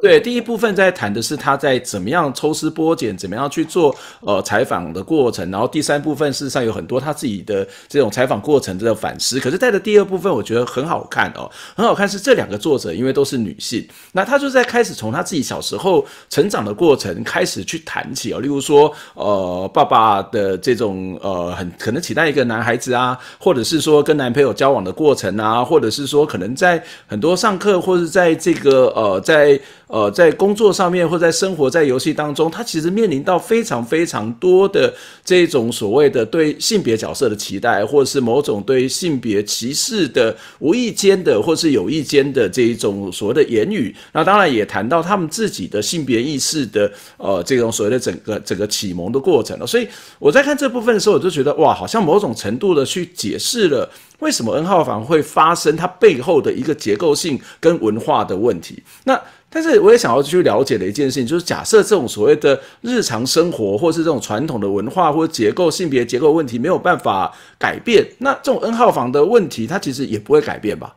对第一部分在谈的是他在怎么样抽丝剥茧，怎么样去做呃采访的过程。然后第三部分事实上有很多他自己的这种采访过程的反思。可是在的第二部分，我觉得很好看哦，很好看是这两个作者因为都是女性，那他就在开始从他自己小时候成长的过程开始去谈起哦。例如说呃爸爸的这种呃很可能期待一个男孩子啊，或者是说。跟男朋友交往的过程啊，或者是说，可能在很多上课，或者在这个呃，在。呃，在工作上面或在生活在游戏当中，他其实面临到非常非常多的这种所谓的对性别角色的期待，或者是某种对性别歧视的无意间的或是有意间的这一种所谓的言语。那当然也谈到他们自己的性别意识的呃这种所谓的整个整个启蒙的过程了。所以我在看这部分的时候，我就觉得哇，好像某种程度的去解释了为什么 N 号房会发生它背后的一个结构性跟文化的问题。那但是我也想要去了解的一件事情，就是假设这种所谓的日常生活，或是这种传统的文化或者结构、性别结构问题没有办法改变，那这种 N 号房的问题，它其实也不会改变吧？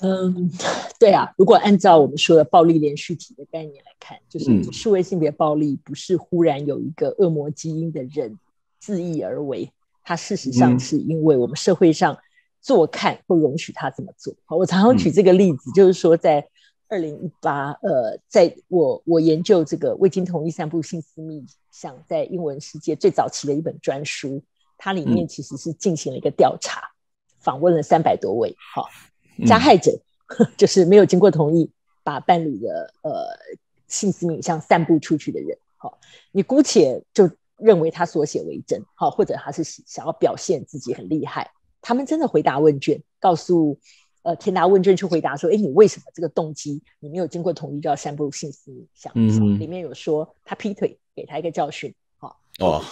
嗯，对啊。如果按照我们说的暴力连续体的概念来看，就是数位性别暴力不是忽然有一个恶魔基因的人自意而为，它事实上是因为我们社会上。做看不容许他这么做。好，我常常举这个例子，就是说，在二零一八，呃，在我我研究这个未经同意散布性私密像在英文世界最早期的一本专书，它里面其实是进行了一个调查，访问了三百多位，好，加害者就是没有经过同意把伴侣的呃性私密像散布出去的人，好，你姑且就认为他所写为真，好，或者他是想要表现自己很厉害。他们真的回答问卷，告诉呃填答问卷去回答说，哎，你为什么这个动机？你没有经过同意就要散布性私密像？嗯，里面有说他劈腿，给他一个教训，哈。哦，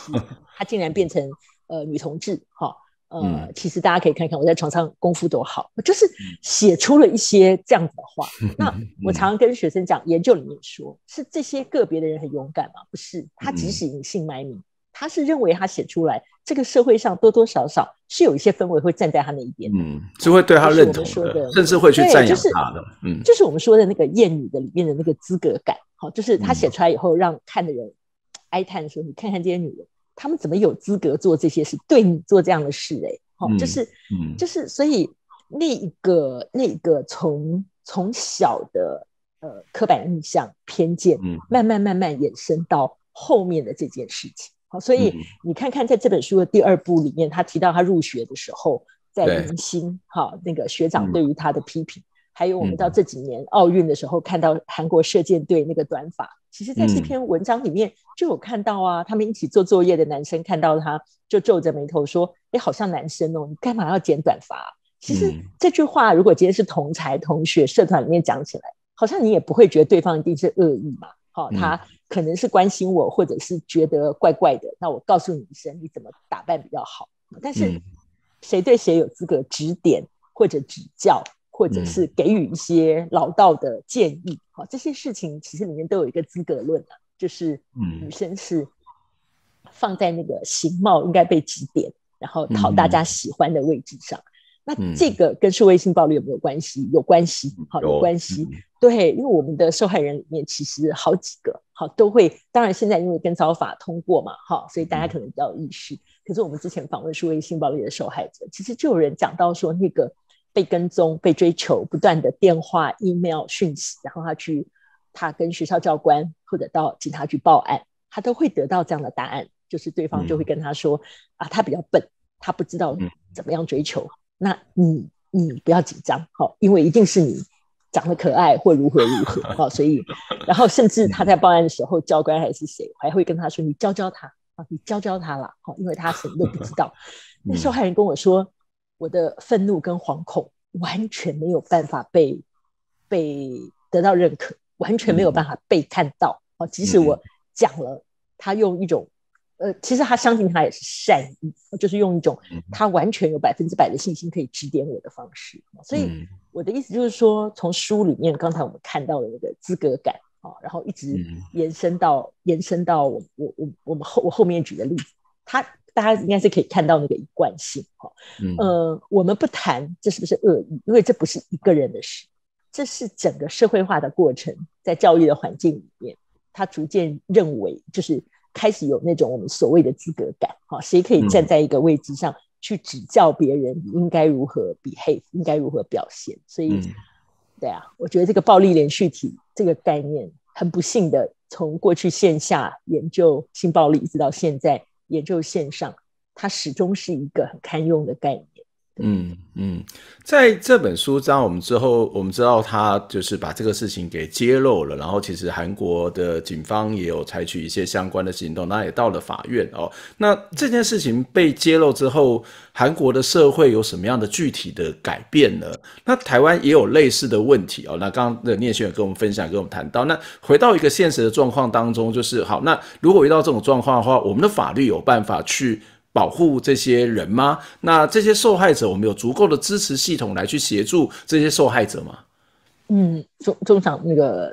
他竟然变成呃女同志，哈。呃，其实大家可以看看我在床上功夫多好，就是写出了一些这样子的话。<laughs> 那我常常跟学生讲，研究里面说是这些个别的人很勇敢吗？不是，他即使隐姓埋名。他是认为他写出来，这个社会上多多少少是有一些氛围会站在他那一边，嗯，就会对他认同的，甚至会去赞扬他的，嗯，就是我们说的那个谚语的里面的那个资格感，好，就是他写出来以后让看的人哀叹说：“你看看这些女人，她们怎么有资格做这些事，对你做这样的事？”哎，好，就是，就是，所以那一个那个从从小的呃刻板印象偏见，慢慢慢慢延伸到后面的这件事情。好，所以你看看，在这本书的第二部里面，他提到他入学的时候，在迎新，哈，那个学长对于他的批评，还有我们到这几年奥运的时候，看到韩国射箭队那个短发，其实在这篇文章里面就有看到啊，他们一起做作业的男生看到他就皱着眉头说：“哎，好像男生哦，你干嘛要剪短发？”其实这句话如果今天是同才同学社团里面讲起来，好像你也不会觉得对方一定是恶意嘛。好，他可能是关心我，或者是觉得怪怪的。那我告诉你一声，你怎么打扮比较好？但是谁对谁有资格指点或者指教，或者是给予一些老道的建议？好，这些事情其实里面都有一个资格论啊，就是女生是放在那个形貌应该被指点，然后讨大家喜欢的位置上。那这个跟数位性暴力有没有关系？有关系，好，有关系。对，因为我们的受害人里面其实好几个，好都会。当然，现在因为跟骚法通过嘛，哈，所以大家可能比较有意识。可是我们之前访问数位性暴力的受害者，其实就有人讲到说，那个被跟踪、被追求、不断的电话、email 讯息，然后他去他跟学校教官或者到警察局报案，他都会得到这样的答案，就是对方就会跟他说啊，他比较笨，他不知道怎么样追求。那你你不要紧张，好，因为一定是你长得可爱或如何如何啊，所以，然后甚至他在报案的时候，教官还是谁，还会跟他说：“你教教他啊，你教教他啦。”好，因为他什么都不知道。<laughs> 那受害人跟我说：“我的愤怒跟惶恐完全没有办法被被得到认可，完全没有办法被看到。哦，即使我讲了，他用一种……呃，其实他相信他也是善意，就是用一种他完全有百分之百的信心可以指点我的方式。所以。”我的意思就是说，从书里面刚才我们看到的那个资格感啊，然后一直延伸到延伸到我我我我们后我后面举的例子，他大家应该是可以看到那个一贯性哈。呃，我们不谈这是不是恶意，因为这不是一个人的事，这是整个社会化的过程，在教育的环境里面，他逐渐认为就是开始有那种我们所谓的资格感哈，谁可以站在一个位置上。去指教别人应该如何 behave，应该如何表现。所以，对啊，我觉得这个暴力连续体这个概念，很不幸的，从过去线下研究性暴力，一直到现在研究线上，它始终是一个很堪用的概念。嗯嗯，在这本书章，我们之后我们知道他就是把这个事情给揭露了，然后其实韩国的警方也有采取一些相关的行动，那也到了法院哦。那这件事情被揭露之后，韩国的社会有什么样的具体的改变呢？那台湾也有类似的问题哦。那刚刚的聂轩也跟我们分享，跟我们谈到，那回到一个现实的状况当中，就是好，那如果遇到这种状况的话，我们的法律有办法去。保护这些人吗？那这些受害者，我们有足够的支持系统来去协助这些受害者吗？嗯，中中长那个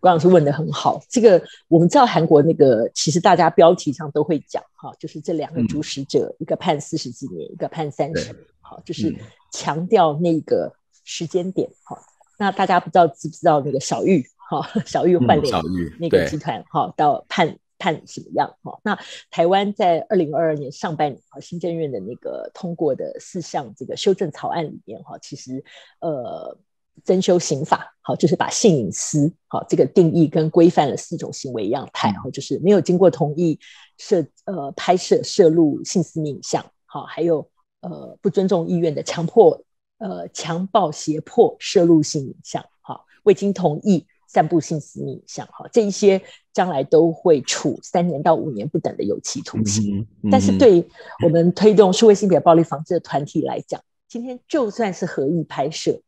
关老师问的很好。这个我们知道韩国那个，其实大家标题上都会讲哈，就是这两个主使者，一个判四十几年，一个判三十年，好，就是强调那个时间点哈。那大家不知道知不知道那个小玉哈，小玉换脸那个集团哈，到判。判什么样？哈，那台湾在二零二二年上半年，哈，行政院的那个通过的四项这个修正草案里面，哈，其实呃，增修刑法，好，就是把性隐私，好，这个定义跟规范了四种行为样态，哈，就是没有经过同意摄呃拍摄摄录性私密影像，好，还有呃不尊重意愿的强迫呃强暴胁迫摄录性影像，好，未经同意。散布性私密影像，哈，这一些将来都会处三年到五年不等的有期徒刑。但是，对我们推动数位性别暴力防治的团体来讲，今天就算是合意拍摄，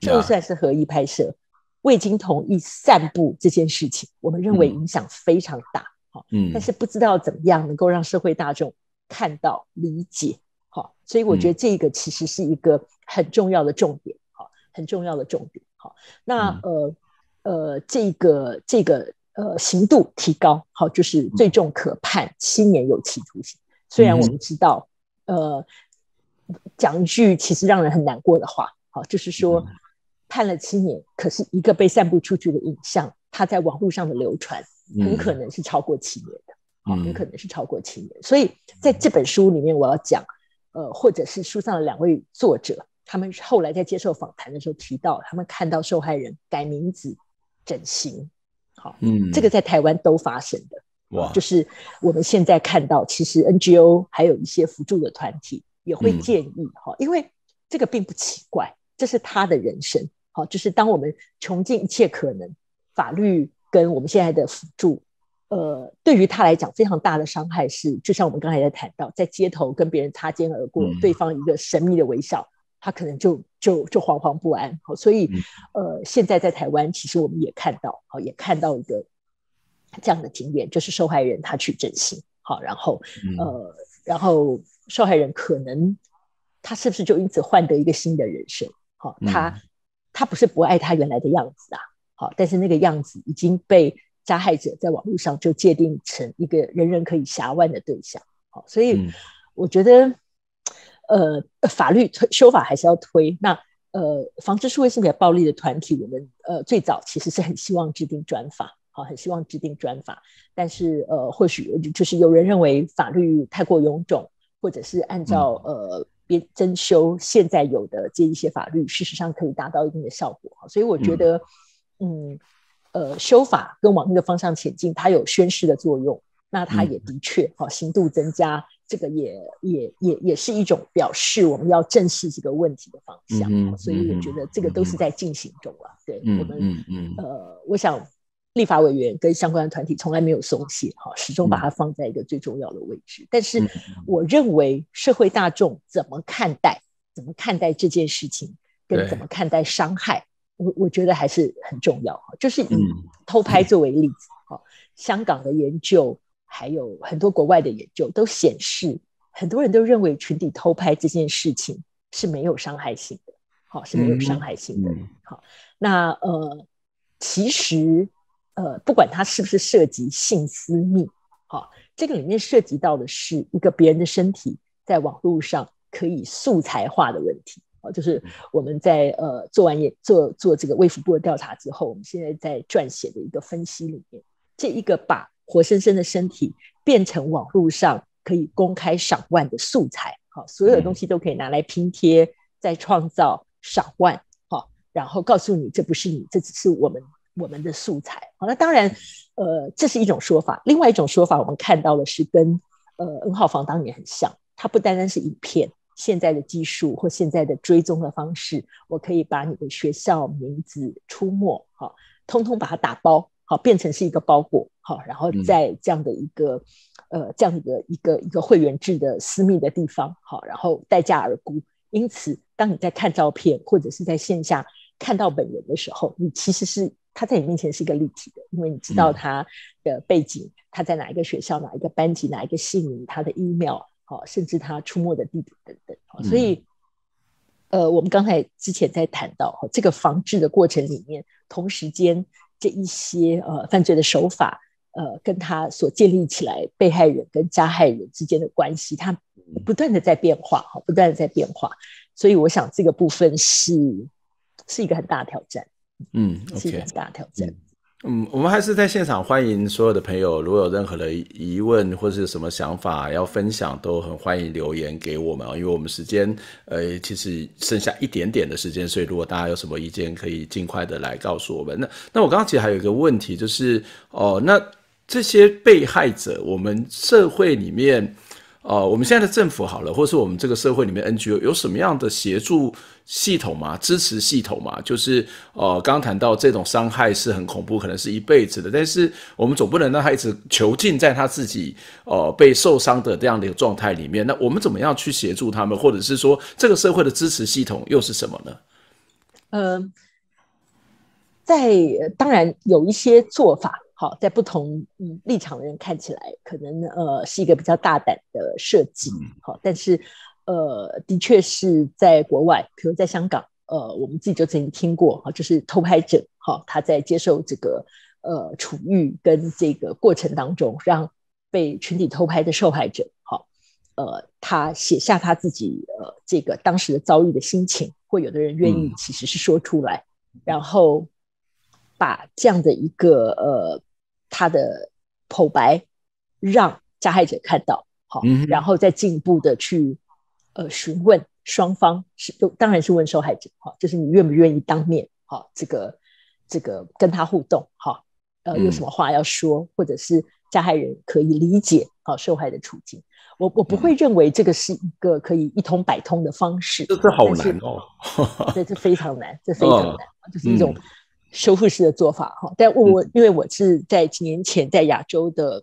就算是合意拍摄，未经同意散布这件事情，我们认为影响非常大，哈，嗯，但是不知道怎么样能够让社会大众看到、理解，哈，所以我觉得这个其实是一个很重要的重点，哈，很重要的重点，好，那呃。呃，这个这个呃，刑度提高，好，就是最重可判七年有期徒刑。虽然我们知道，呃，讲一句其实让人很难过的话，好，就是说判了七年，可是一个被散布出去的影像，它在网络上的流传，很可能是超过七年的，好，很可能是超过七年。所以在这本书里面，我要讲，呃，或者是书上的两位作者，他们后来在接受访谈的时候提到，他们看到受害人改名字。整形，好，嗯，这个在台湾都发生的，哇，就是我们现在看到，其实 NGO 还有一些辅助的团体也会建议，哈，因为这个并不奇怪，这是他的人生，好，就是当我们穷尽一切可能，法律跟我们现在的辅助，呃，对于他来讲非常大的伤害是，就像我们刚才在谈到，在街头跟别人擦肩而过，对方一个神秘的微笑。他可能就就就惶惶不安，好，所以呃，现在在台湾，其实我们也看到，好，也看到一个这样的经验，就是受害人他去整形，好，然后呃，然后受害人可能他是不是就因此换得一个新的人生？好，他他不是不爱他原来的样子啊，好，但是那个样子已经被加害者在网络上就界定成一个人人可以遐望的对象，好，所以我觉得。呃，法律推修法还是要推。那呃，防治数位性别暴力的团体，我们呃最早其实是很希望制定专法，好，很希望制定专法。但是呃，或许就是有人认为法律太过臃肿，或者是按照呃别增修现在有的这一些法律，事实上可以达到一定的效果。所以我觉得，嗯，呃，修法跟往那个方向前进，它有宣示的作用。那它也的确哈刑度增加，这个也也也也是一种表示我们要正视这个问题的方向。所以我觉得这个都是在进行中了。对我们呃，我想立法委员跟相关的团体从来没有松懈哈，始终把它放在一个最重要的位置。但是我认为社会大众怎么看待，怎么看待这件事情，跟怎么看待伤害，我我觉得还是很重要哈。就是以偷拍作为例子哈，香港的研究。还有很多国外的研究都显示，很多人都认为群体偷拍这件事情是没有伤害性的，好是没有伤害性的。好，那呃，其实呃，不管它是不是涉及性私密，好，这个里面涉及到的是一个别人的身体在网络上可以素材化的问题。哦，就是我们在呃做完也做做这个卫福部的调查之后，我们现在在撰写的一个分析里面，这一个把。活生生的身体变成网络上可以公开赏万的素材，好，所有的东西都可以拿来拼贴，再创造赏万，好，然后告诉你这不是你，这只是我们我们的素材，好，那当然，呃，这是一种说法，另外一种说法，我们看到的是跟呃 N 号房当年很像，它不单单是影片，现在的技术或现在的追踪的方式，我可以把你的学校名字、出没，好，通通把它打包。好，变成是一个包裹，好，然后在这样的一个呃这样的一个一个会员制的私密的地方，好，然后待价而沽。因此，当你在看照片或者是在线下看到本人的时候，你其实是他在你面前是一个立体的，因为你知道他的背景，他在哪一个学校、哪一个班级、哪一个姓名、他的 email，好，甚至他出没的地点等等。所以，呃，我们刚才之前在谈到这个防治的过程里面，同时间。这一些呃犯罪的手法，呃，跟他所建立起来被害人跟加害人之间的关系，它不断的在变化，哈，不断的在变化，所以我想这个部分是是一个很大的挑战，嗯，是一个很大的挑战。嗯，嗯我们还是在现场欢迎所有的朋友，如果有任何的疑问或是什么想法要分享，都很欢迎留言给我们。因为我们时间呃其实剩下一点点的时间，所以如果大家有什么意见，可以尽快的来告诉我们。那那我刚刚其实还有一个问题，就是哦，那这些被害者，我们社会里面。呃，我们现在的政府好了，或是我们这个社会里面 NGO 有什么样的协助系统吗？支持系统吗？就是呃，刚刚谈到这种伤害是很恐怖，可能是一辈子的，但是我们总不能让他一直囚禁在他自己呃被受伤的这样的一个状态里面。那我们怎么样去协助他们，或者是说这个社会的支持系统又是什么呢？呃，在当然有一些做法。好，在不同立场的人看起来，可能呃是一个比较大胆的设计。好，但是呃，的确是在国外，比如在香港，呃，我们自己就曾经听过，哈，就是偷拍者，哈，他在接受这个呃处遇跟这个过程当中，让被群体偷拍的受害者，好，呃，他写下他自己呃这个当时的遭遇的心情，或有的人愿意其实是说出来，然后把这样的一个呃。他的剖白让加害者看到，好，然后再进一步的去呃询问双方是都当然是问受害者，好，就是你愿不愿意当面，好，这个这个跟他互动，好，呃，有什么话要说，或者是加害人可以理解好受害的处境，我我不会认为这个是一个可以一通百通的方式，这这好难哦，这这非常难，这非常难，就是一种。修复式的做法哈，但我因为我是在几年前在亚洲的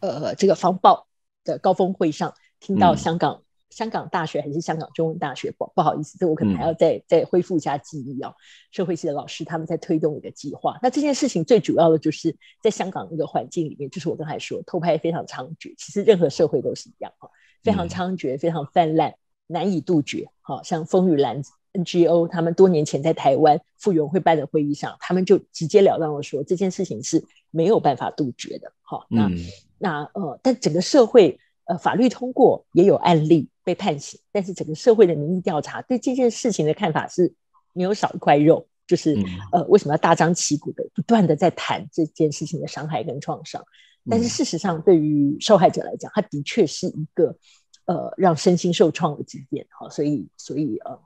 呃这个防暴的高峰会上听到香港香港大学还是香港中文大学不不好意思，这我可能还要再再恢复一下记忆哦。社会系的老师他们在推动一个计划，那这件事情最主要的就是在香港那个环境里面，就是我刚才说偷拍非常猖獗，其实任何社会都是一样哈，非常猖獗，非常泛滥，难以杜绝。好像风雨兰。NGO 他们多年前在台湾傅园会办的会议上，他们就直截了当的说这件事情是没有办法杜绝的。好，那那呃，但整个社会呃法律通过也有案例被判刑，但是整个社会的民意调查对这件事情的看法是没有少一块肉，就是呃为什么要大张旗鼓的不断的在谈这件事情的伤害跟创伤？但是事实上，对于受害者来讲，他的确是一个呃让身心受创的经验。好，所以所以呃。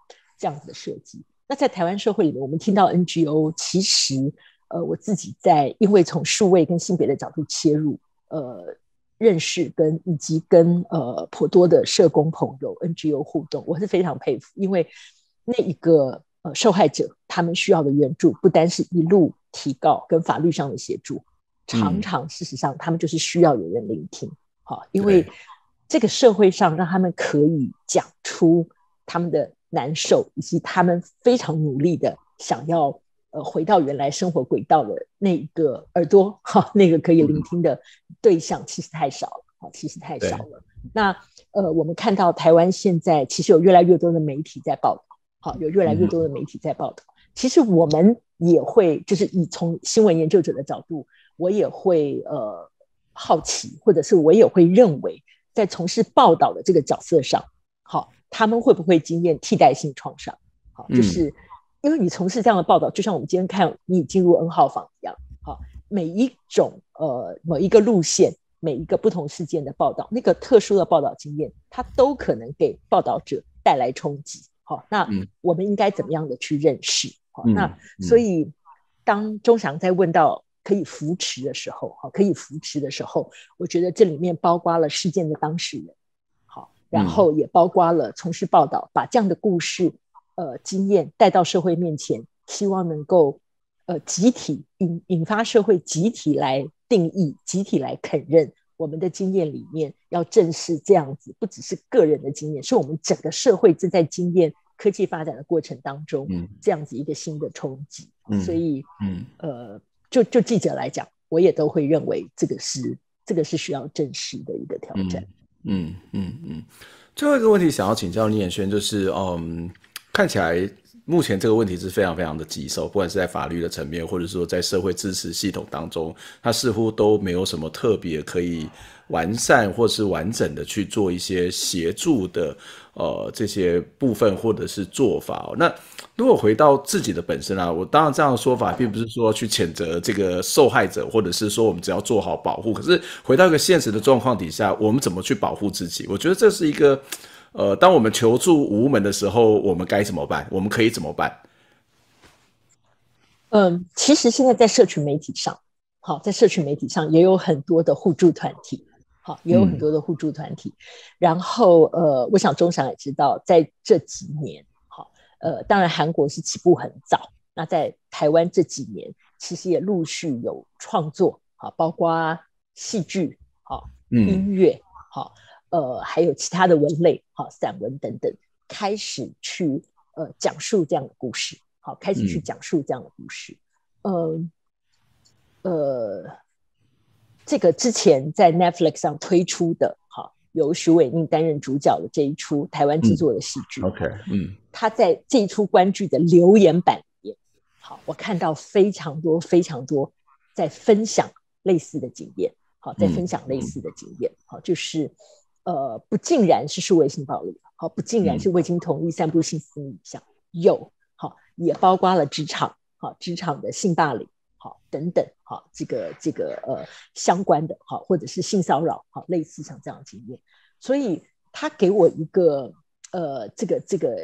这样子的设计，那在台湾社会里面，我们听到 NGO，其实，呃，我自己在因为从数位跟性别的角度切入，呃认识跟以及跟呃颇多的社工朋友 NGO 互动，我是非常佩服，因为那一个呃受害者他们需要的援助，不单是一路提告跟法律上的协助，常常事实上他们就是需要有人聆听，好，因为这个社会上让他们可以讲出他们的难受，以及他们非常努力的想要。呃，回到原来生活轨道的那个耳朵，哈，那个可以聆听的对象其实太少了，哈，其实太少了。那呃，我们看到台湾现在其实有越来越多的媒体在报道，好，有越来越多的媒体在报道。其实我们也会，就是以从新闻研究者的角度，我也会呃好奇，或者是我也会认为，在从事报道的这个角色上，好，他们会不会经验替代性创伤？好，就是。因为你从事这样的报道，就像我们今天看你进入 N 号房一样，好，每一种呃某一个路线，每一个不同事件的报道，那个特殊的报道经验，它都可能给报道者带来冲击。好，那我们应该怎么样的去认识？好，那所以当钟祥在问到可以扶持的时候，好，可以扶持的时候，我觉得这里面包括了事件的当事人，好，然后也包括了从事报道，把这样的故事。呃，经验带到社会面前，希望能够呃集体引引发社会集体来定义、集体来肯认我们的经验里面要正视这样子，不只是个人的经验，是我们整个社会正在经验科技发展的过程当中，这样子一个新的冲击。所以，嗯，呃，就就记者来讲，我也都会认为这个是这个是需要正视的一个挑战。嗯嗯嗯嗯。最后一个问题想要请教李演轩，就是嗯。看起来目前这个问题是非常非常的棘手，不管是在法律的层面，或者说在社会支持系统当中，它似乎都没有什么特别可以完善或是完整的去做一些协助的呃这些部分或者是做法。那如果回到自己的本身啊，我当然这样的说法并不是说去谴责这个受害者，或者是说我们只要做好保护。可是回到一个现实的状况底下，我们怎么去保护自己？我觉得这是一个。呃，当我们求助无门的时候，我们该怎么办？我们可以怎么办？嗯，其实现在在社群媒体上，好，在社群媒体上也有很多的互助团体，好，也有很多的互助团体。然后，呃，我想中祥也知道，在这几年，好，呃，当然韩国是起步很早，那在台湾这几年，其实也陆续有创作，好，包括戏剧，好，音乐，好。呃，还有其他的文类，好，散文等等，开始去呃讲述这样的故事，好，开始去讲述这样的故事。呃呃，这个之前在 Netflix 上推出的，哈，由徐伟宁担任主角的这一出台湾制作的戏剧，OK，嗯，他在这一出观剧的留言板里面，好，我看到非常多非常多在分享类似的经验，好，在分享类似的经验，好，就是。呃，不尽然是数位性暴力，好，不尽然是未经同意散布性私密像，有，好，也包括了职场，好，职场的性霸凌，好，等等，好，这个这个呃相关的，好，或者是性骚扰，好，类似像这样的经验，所以他给我一个呃，这个这个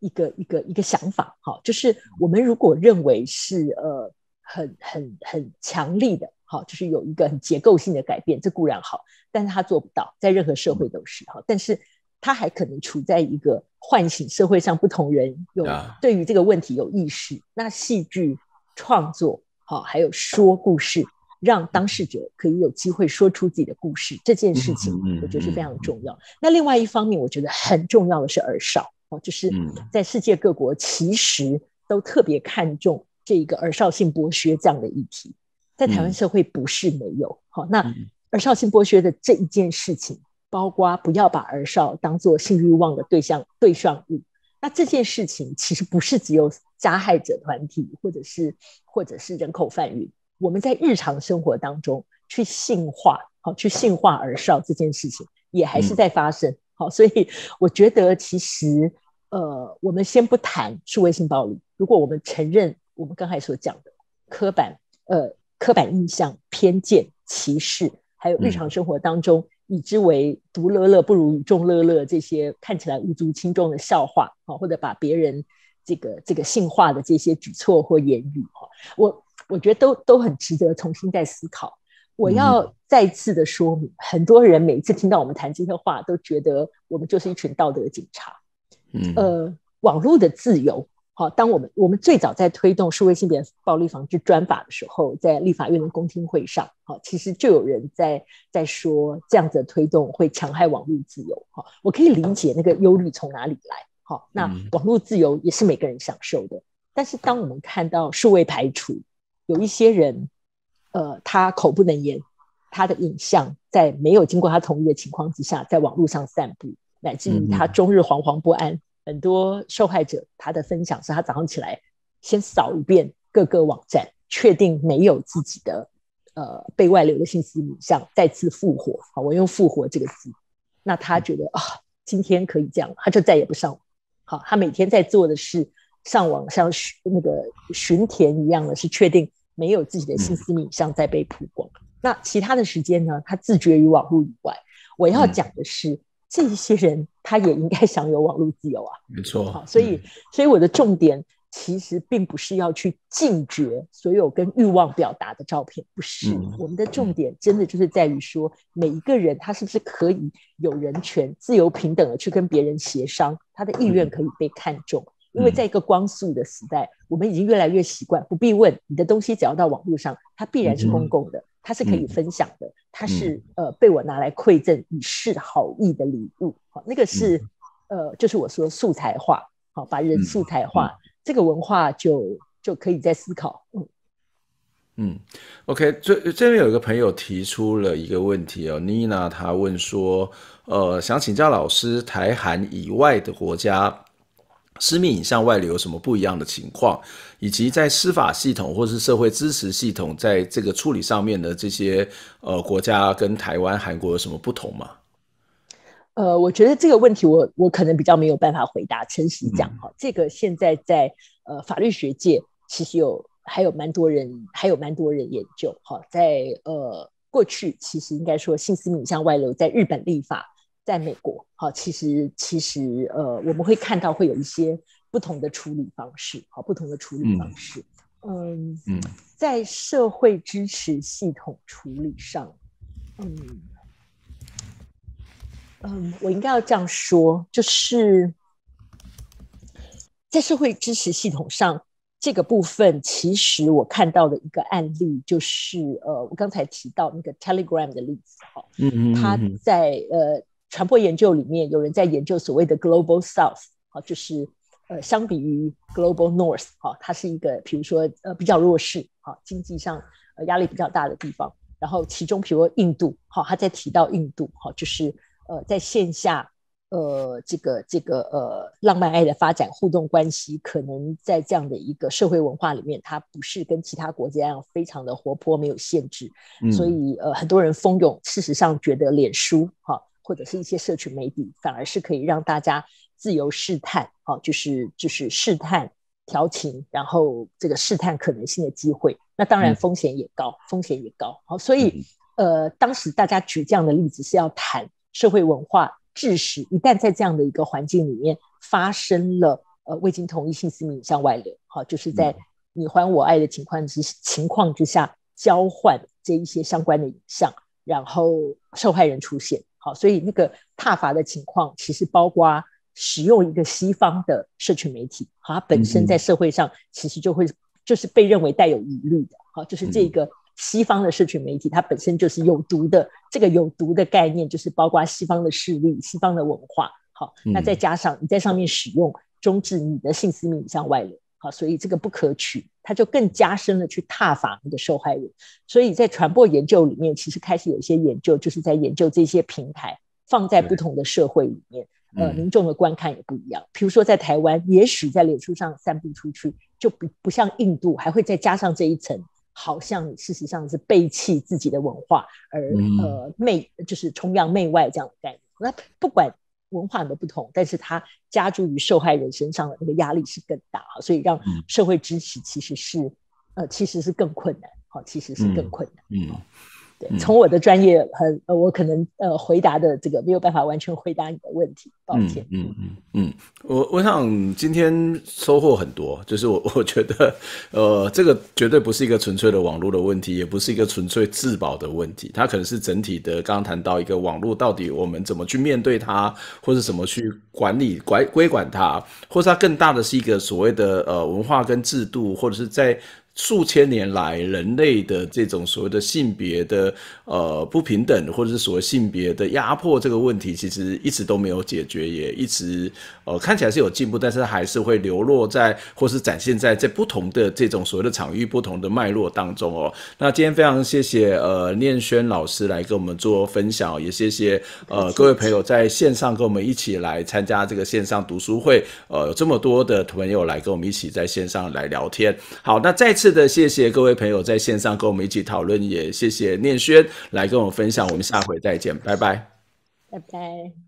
一个一个一个想法，好，就是我们如果认为是呃很很很强力的。好，就是有一个很结构性的改变，这固然好，但是他做不到，在任何社会都是哈。但是他还可能处在一个唤醒社会上不同人有对于这个问题有意识。那戏剧创作好，还有说故事，让当事者可以有机会说出自己的故事，这件事情我觉得是非常重要。那另外一方面，我觉得很重要的是儿少哦，就是在世界各国其实都特别看重这一个儿少性剥削这样的议题。在台湾社会不是没有好，那儿少性剥削的这一件事情，包括不要把儿少当做性欲望的对象对象物。那这件事情其实不是只有加害者团体，或者是或者是人口贩运。我们在日常生活当中去性化，好去性化儿少这件事情，也还是在发生。好，所以我觉得其实呃，我们先不谈数位性暴力，如果我们承认我们刚才所讲的刻板呃。刻板印象、偏见、歧视，还有日常生活当中以之为“独乐乐不如与众乐乐”这些看起来无足轻重的笑话，好，或者把别人这个这个性化的这些举措或言语，哈，我我觉得都都很值得重新再思考。我要再次的说明，很多人每次听到我们谈这些话，都觉得我们就是一群道德警察。嗯，呃，网络的自由，好，当我们我们最早在推动数位性别暴力防治专法的时候，在立法院的公听会上，好，其实就有人在在说这样子的推动会强害网络自由。哈，我可以理解那个忧虑从哪里来。好，那网络自由也是每个人享受的，但是当我们看到数位排除，有一些人。呃，他口不能言，他的影像在没有经过他同意的情况之下，在网络上散布，乃至于他终日惶惶不安。很多受害者他的分享是他早上起来先扫一遍各个网站，确定没有自己的呃被外流的信息影像，再次复活。好，我用“复活”这个字，那他觉得啊，今天可以这样，他就再也不上网。好，他每天在做的是上网像寻那个巡田一样的，是确定。没有自己的新私密影像在被曝光，那其他的时间呢？他自觉于网络以外。我要讲的是，这一些人他也应该享有网络自由啊。没错。好，所以，所以我的重点其实并不是要去禁绝所有跟欲望表达的照片，不是。我们的重点真的就是在于说，每一个人他是不是可以有人权、自由平等的去跟别人协商，他的意愿可以被看重。因为在一个光速的时代，我们已经越来越习惯，不必问你的东西，只要到网络上，它必然是公共的，它是可以分享的，它是呃被我拿来馈赠以示好意的礼物。好，那个是呃，就是我说素材化，好，把人素材化，这个文化就就可以再思考。嗯嗯，OK，这这边有一个朋友提出了一个问题哦，Nina 他问说，呃，想请教老师，台韩以外的国家。私密影像外流有什么不一样的情况，以及在司法系统或是社会支持系统在这个处理上面的这些呃国家跟台湾、韩国有什么不同吗？呃，我觉得这个问题我我可能比较没有办法回答。诚实讲哈，这个现在在呃法律学界其实有还有蛮多人还有蛮多人研究哈，在呃过去其实应该说性私密影像外流在日本立法。在美国，哈，其实其实呃，我们会看到会有一些不同的处理方式，好，不同的处理方式，嗯嗯，在社会支持系统处理上，嗯嗯，我应该要这样说，就是在社会支持系统上这个部分，其实我看到的一个案例就是，呃，我刚才提到那个 Telegram 的例子，哈，嗯嗯，他在呃。传播研究里面有人在研究所谓的 Global South，好，就是呃，相比于 Global North，好，它是一个比如说呃比较弱势，好，经济上呃压力比较大的地方。然后其中，比如印度，好，他在提到印度，好，就是呃在线下呃这个这个呃浪漫爱的发展互动关系，可能在这样的一个社会文化里面，它不是跟其他国家一样非常的活泼，没有限制，所以呃很多人蜂拥，事实上觉得脸书，哈。或者是一些社群媒体，反而是可以让大家自由试探，哈，就是就是试探调情，然后这个试探可能性的机会，那当然风险也高，风险也高，好，所以呃，当时大家举这样的例子是要谈社会文化致使，一旦在这样的一个环境里面发生了呃未经同意性私密影像外流，好，就是在你还我爱的情况之情况之下交换这一些相关的影像，然后受害人出现。好，所以那个踏伐的情况，其实包括使用一个西方的社群媒体，它本身在社会上其实就会就是被认为带有疑虑的。好，就是这个西方的社群媒体，它本身就是有毒的。这个有毒的概念，就是包括西方的势力、西方的文化。好，那再加上你在上面使用中置你的性私密影像外流。好，所以这个不可取，它就更加深了去踏伐那个受害人。所以在传播研究里面，其实开始有一些研究，就是在研究这些平台放在不同的社会里面，呃，民众的观看也不一样。比如说在台湾，也许在脸书上散布出去，就不不像印度，还会再加上这一层，好像你事实上是背弃自己的文化，而呃媚就是崇洋媚外这样的概念。那不管。文化有不同，但是它加诸于受害人身上的那个压力是更大哈，所以让社会支持其实是呃其实是更困难，好，其实是更困难。嗯对，从我的专业很呃，我可能呃回答的这个没有办法完全回答你的问题，抱歉。嗯嗯嗯，我我想今天收获很多，就是我 <laughs> 我觉得呃，这个绝对不是一个纯粹的网络的问题，也不是一个纯粹自保的问题，它可能是整体的。刚刚谈到一个网络到底我们怎么去面对它，或者怎么去管理管规管它，或者它更大的是一个所谓的呃文化跟制度，或者是在。数千年来，人类的这种所谓的性别的呃不平等，或者是所谓性别的压迫这个问题，其实一直都没有解决，也一直呃看起来是有进步，但是还是会流落在或是展现在在不同的这种所谓的场域、不同的脉络当中哦。那今天非常谢谢呃念轩老师来跟我们做分享，也谢谢呃各位朋友在线上跟我们一起来参加这个线上读书会，呃有这么多的朋友来跟我们一起在线上来聊天。好，那再次。是的，谢谢各位朋友在线上跟我们一起讨论，也谢谢念轩来跟我分享。我们下回再见，拜拜，拜拜。